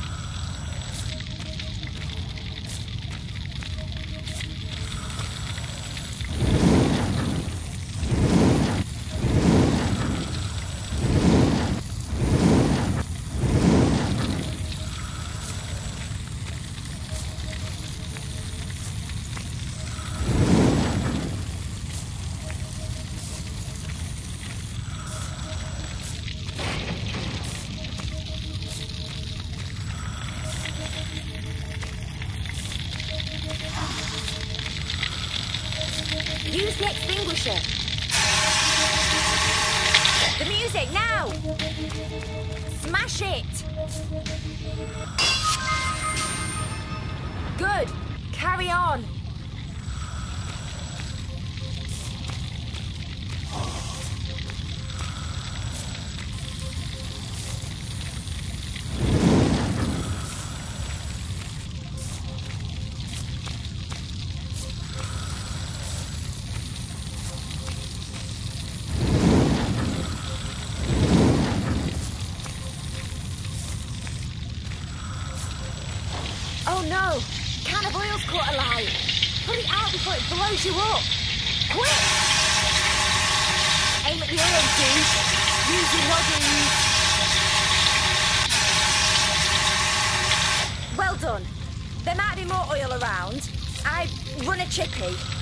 Alight! Put it out before it blows you up! Quick! Aim at the oil, dude! Use your noggins! Well done. There might be more oil around. I run a chippy.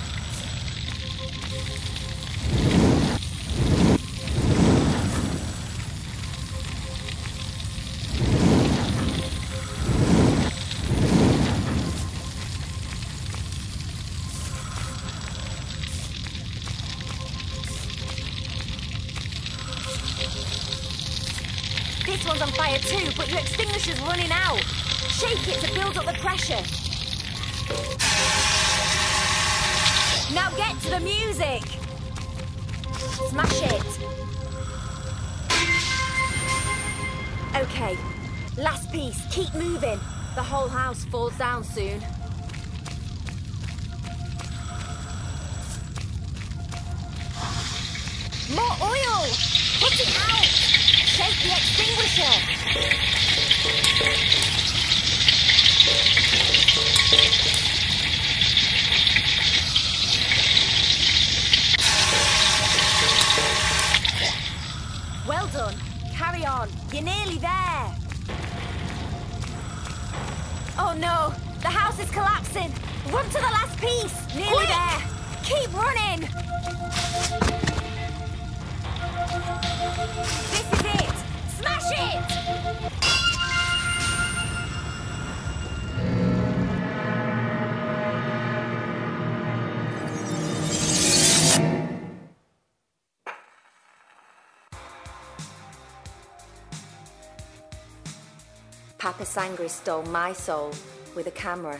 Sangre stole my soul with a camera.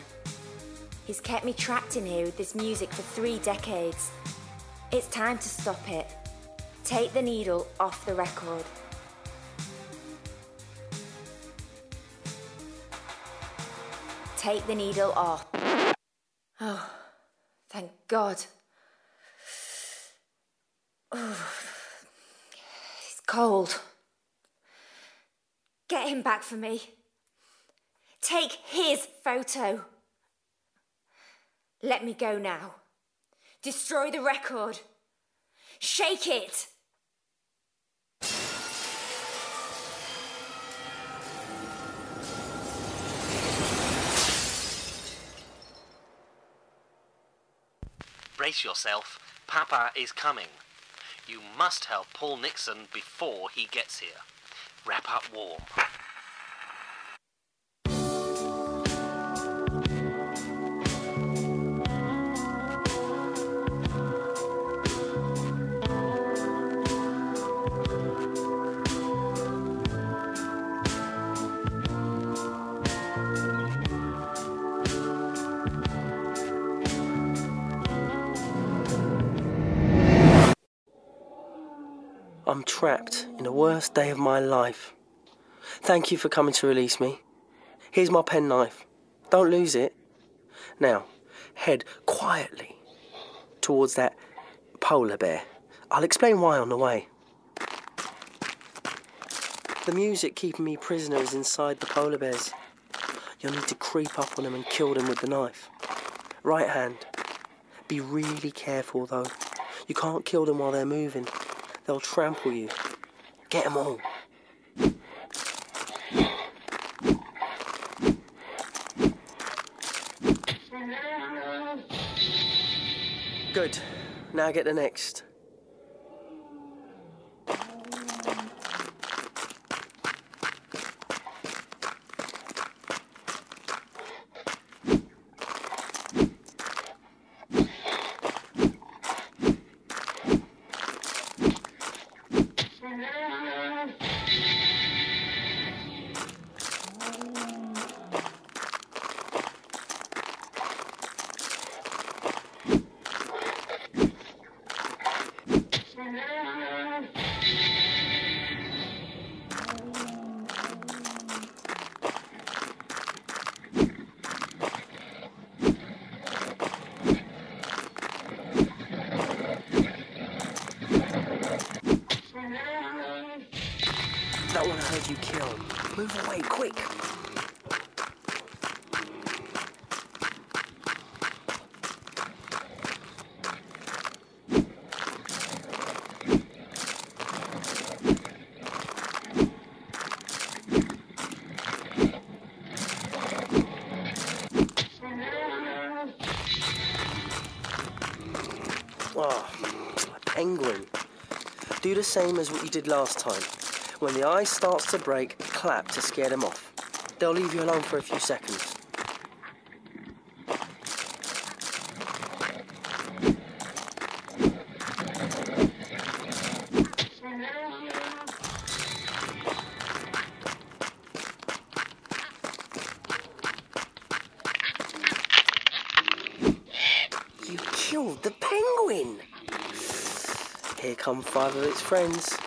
He's kept me trapped in here with this music for three decades. It's time to stop it. Take the needle off the record. Take the needle off. Oh, thank God. Oh, it's cold. Get him back for me. Take his photo. Let me go now. Destroy the record. Shake it. Brace yourself. Papa is coming. You must help Paul Nixon before he gets here. Wrap up warm. Trapped in the worst day of my life. Thank you for coming to release me. Here's my penknife. Don't lose it. Now, head quietly towards that polar bear. I'll explain why on the way. The music keeping me prisoner is inside the polar bears. You'll need to creep up on them and kill them with the knife. Right hand. Be really careful though. You can't kill them while they're moving. They'll trample you. Get them all. Good. Now get the next. The same as what you did last time. When the ice starts to break, clap to scare them off. They'll leave you alone for a few seconds. You killed the penguin! Here come five of its friends.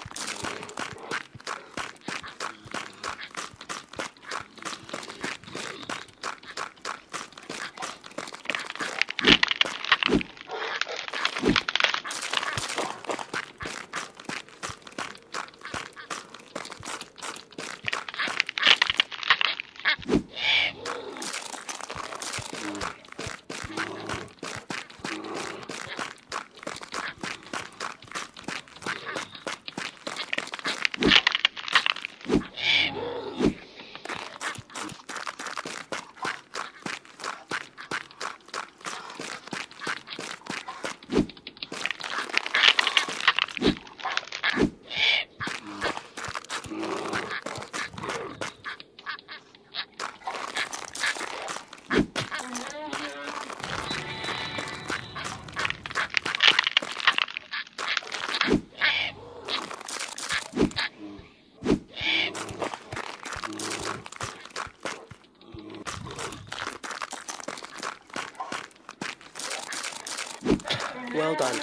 Done.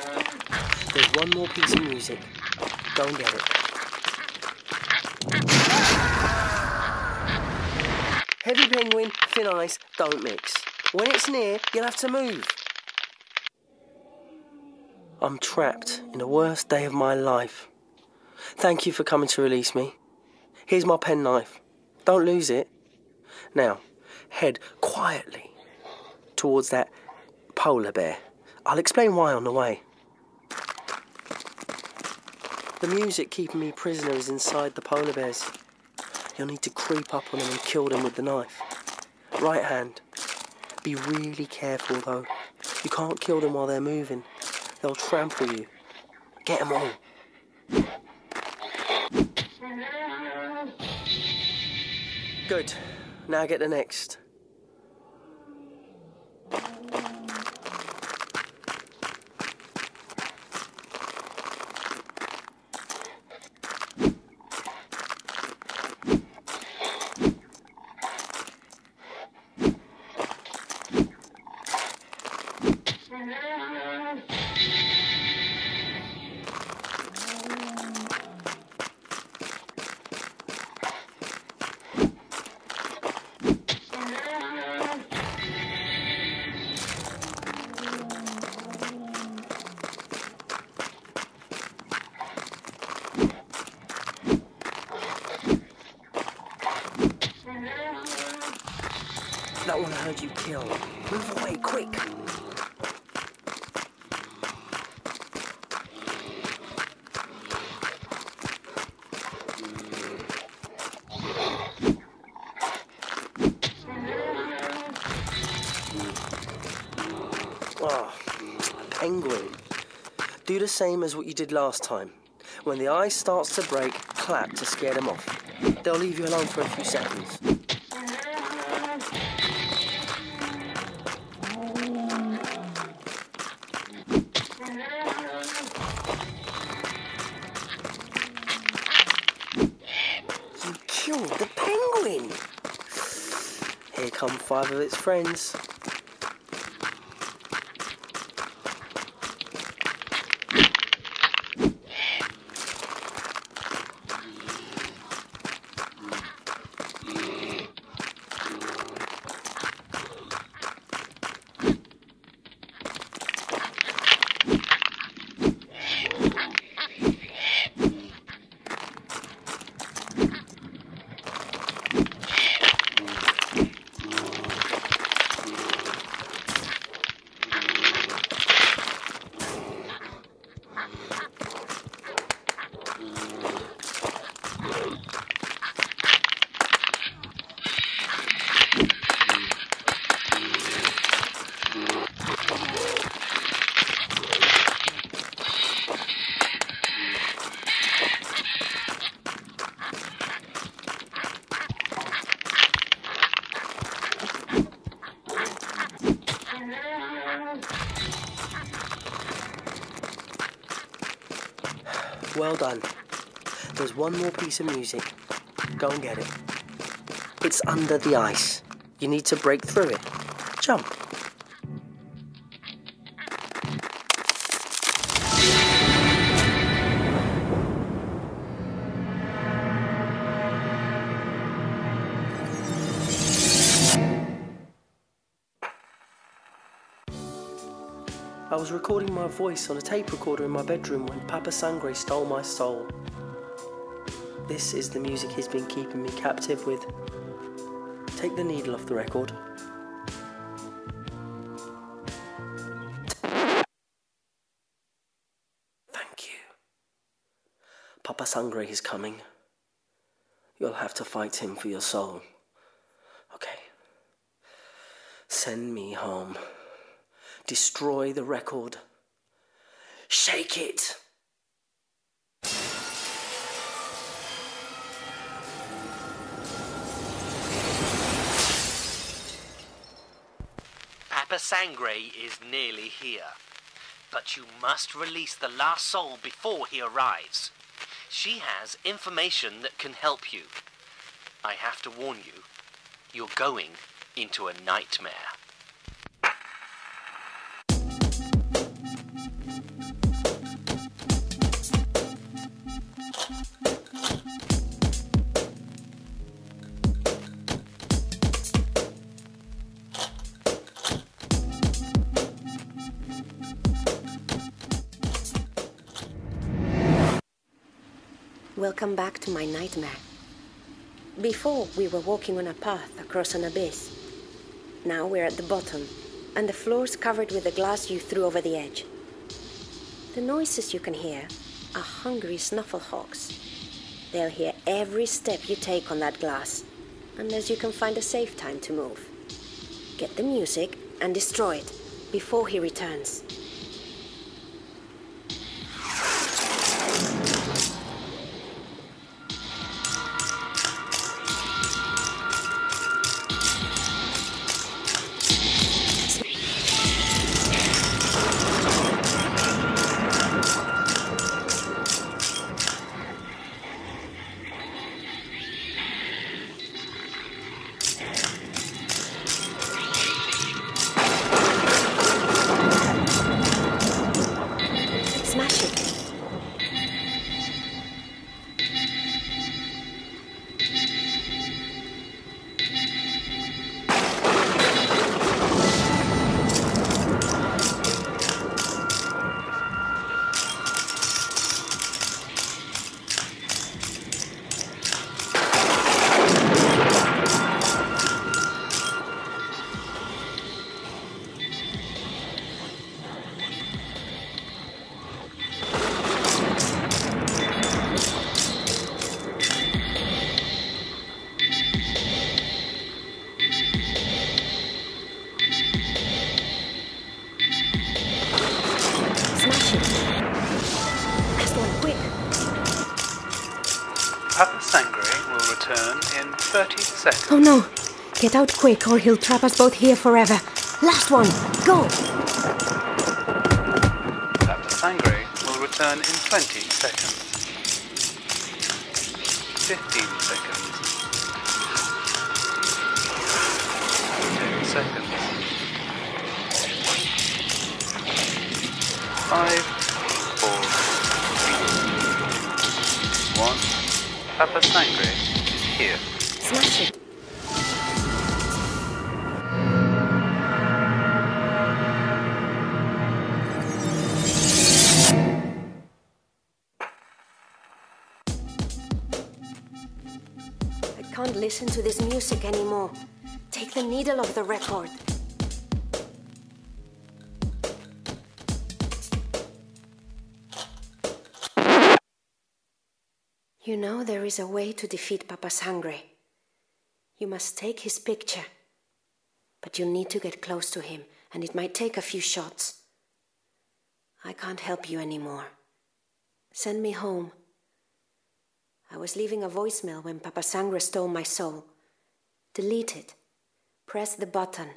There's one more piece of music. Go and get it. Heavy penguin, thin ice, don't mix. When it's near, you'll have to move. I'm trapped in the worst day of my life. Thank you for coming to release me. Here's my penknife. Don't lose it. Now, head quietly towards that polar bear. I'll explain why on the way. The music keeping me prisoner is inside the polar bears. You'll need to creep up on them and kill them with the knife. Right hand. Be really careful though. You can't kill them while they're moving. They'll trample you. Get them all. Good. Now get the next. Do the same as what you did last time. When the ice starts to break, clap to scare them off. They'll leave you alone for a few seconds. You killed the penguin! Here come five of its friends. Well done. There's one more piece of music. Go and get it. It's under the ice. You need to break through it. Jump. Was recording my voice on a tape recorder in my bedroom when Papa Sangre stole my soul. This is the music he's been keeping me captive with. Take the needle off the record. Thank you. Papa Sangre is coming. You'll have to fight him for your soul. Okay. Send me home. Destroy the record. Shake it. Papa Sangre is nearly here. But you must release the last soul before he arrives. She has information that can help you. I have to warn you, you're going into a nightmare. Welcome back to my nightmare. Before, we were walking on a path across an abyss. Now we're at the bottom, and the floor's covered with the glass you threw over the edge. The noises you can hear are hungry snufflehawks. They'll hear every step you take on that glass, unless you can find a safe time to move. Get the music and destroy it before he returns. Get out quick or he'll trap us both here forever. Last one, go! Papa Sangre will return in 20 seconds. Listen to this music anymore. Take the needle off the record. You know there is a way to defeat Papa Sangre. You must take his picture. But you need to get close to him, and it might take a few shots. I can't help you anymore. Send me home. I was leaving a voicemail when Papa Sangre stole my soul. Delete it. Press the button.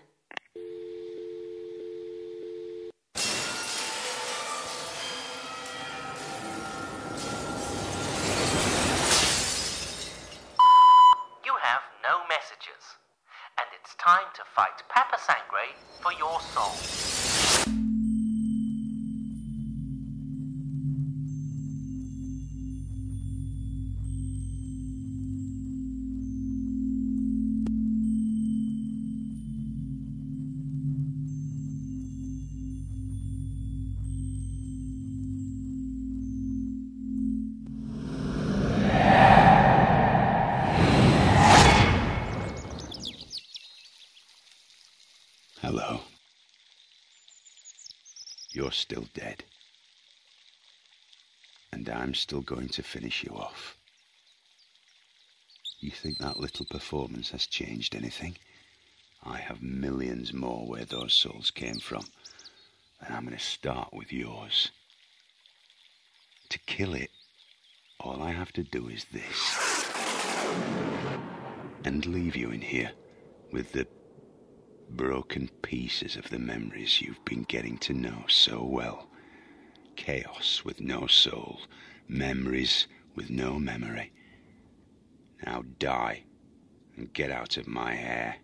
You're still dead. And I'm still going to finish you off. You think that little performance has changed anything? I have millions more where those souls came from. And I'm going to start with yours. To kill it, all I have to do is this. And leave you in here with the broken pieces of the memories you've been getting to know so well. Chaos with no soul, memories with no memory. Now die and get out of my hair.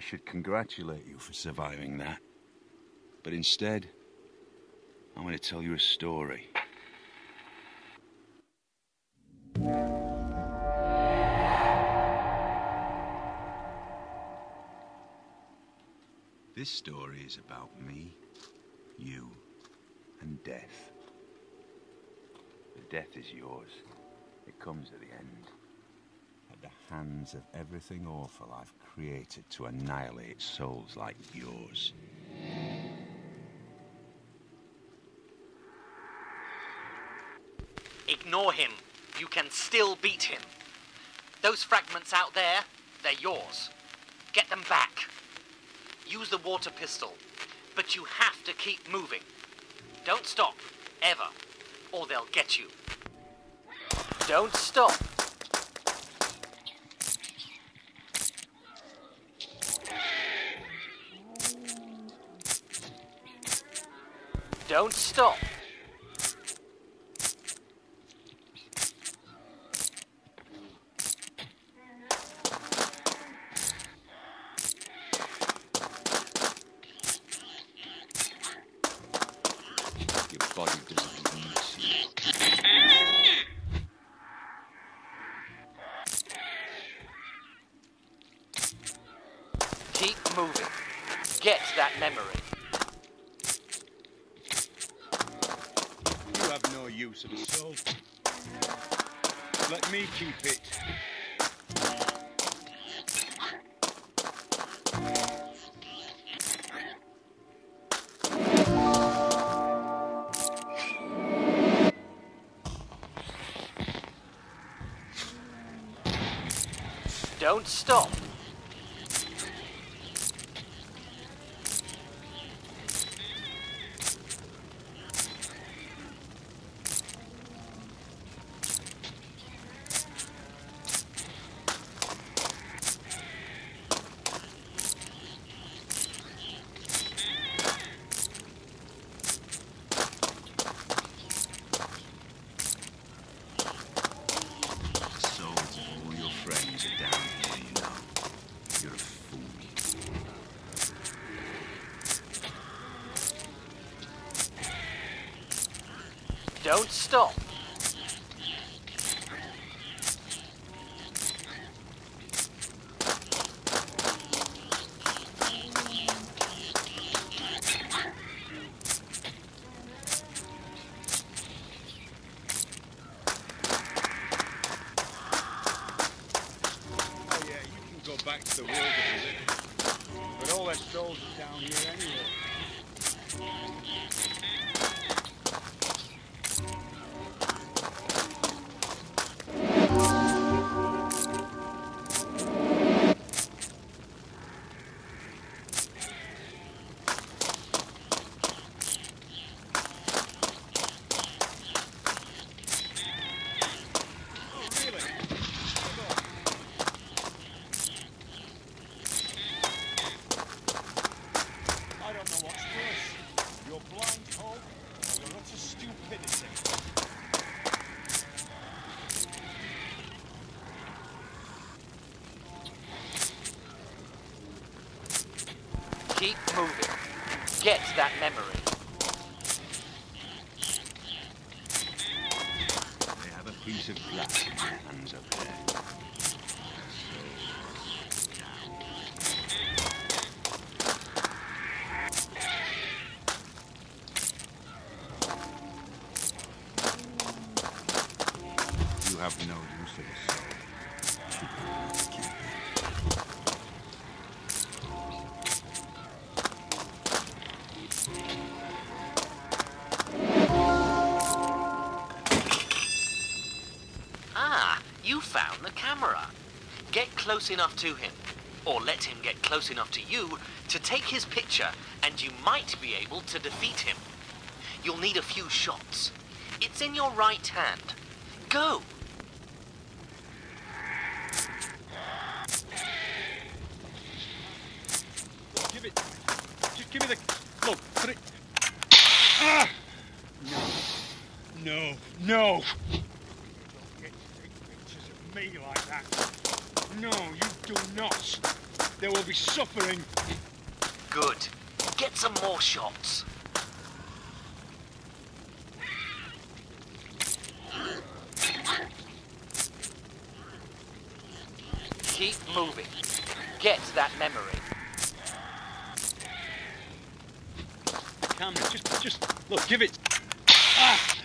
Should congratulate you for surviving that. But instead, I'm going to tell you a story. This story is about me, you, and death. The death is yours. It comes at the end. At the hands of everything awful I've created to annihilate souls like yours. Ignore him. You can still beat him. Those fragments out there, they're yours. Get them back. Use the water pistol. But you have to keep moving. Don't stop, ever, or they'll get you. Don't stop. Don't stop. Keep it. Don't stop. Close enough to him, or let him get close enough to you to take his picture, and you might be able to defeat him. You'll need a few shots. It's in your right hand. Go! Give it. Just give me the. Look, put it. Ah! No. No. No. You don't get to take pictures of me like that. No, you do not. There will be suffering. Good. Get some more shots. Keep moving. Get that memory. Camera, just, just look. Give it. Ah!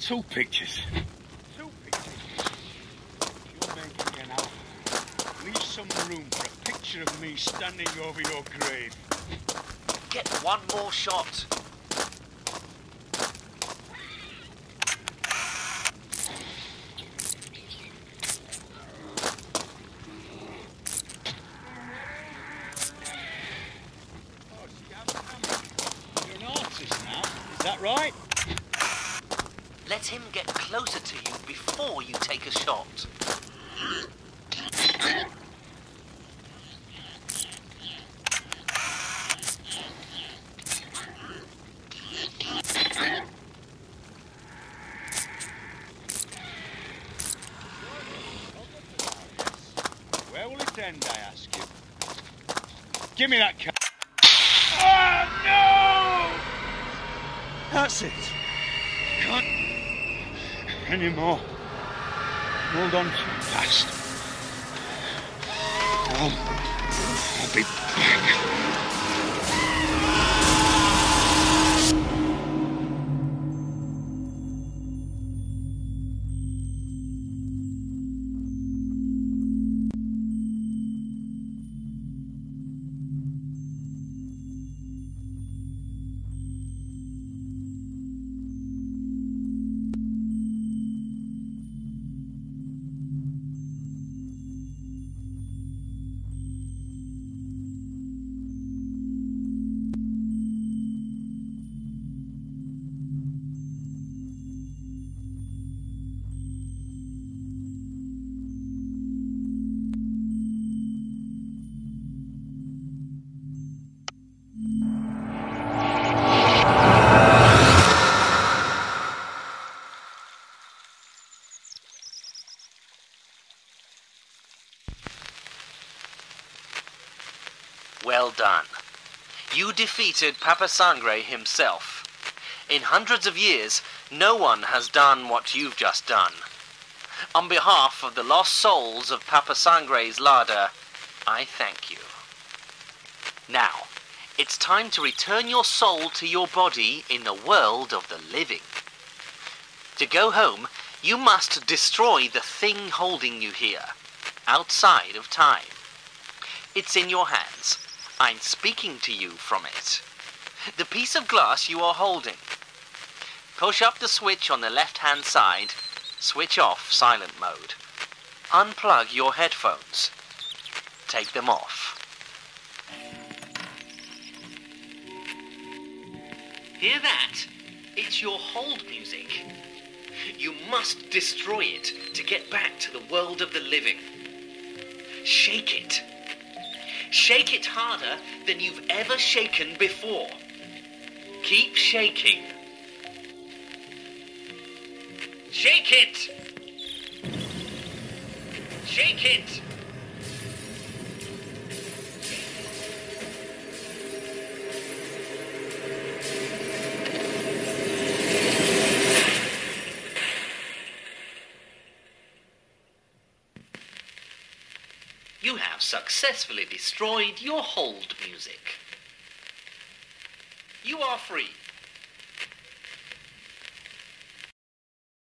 Two pictures. Two pictures. You're making an out. Leave some room for a picture of me standing over your grave. Get one more shot. You're an artist now. Is that right? Let him get closer to you before you take a shot. Where will it end, I ask you? Give me that car. Oh, no! That's it. Can't anymore. Hold on fast. I'll, I'll be back. Defeated Papa Sangre himself. In hundreds of years, no one has done what you've just done. On behalf of the lost souls of Papa Sangre's larder, I thank you. Now, it's time to return your soul to your body in the world of the living. To go home, you must destroy the thing holding you here, outside of time. It's in your hands. I'm speaking to you from it. The piece of glass you are holding. Push up the switch on the left-hand side. Switch off silent mode. Unplug your headphones. Take them off. Hear that? It's your hold music. You must destroy it to get back to the world of the living. Shake it. Shake it harder than you've ever shaken before. Keep shaking. Shake it! Shake it! You have successfully destroyed your hold music. You are free.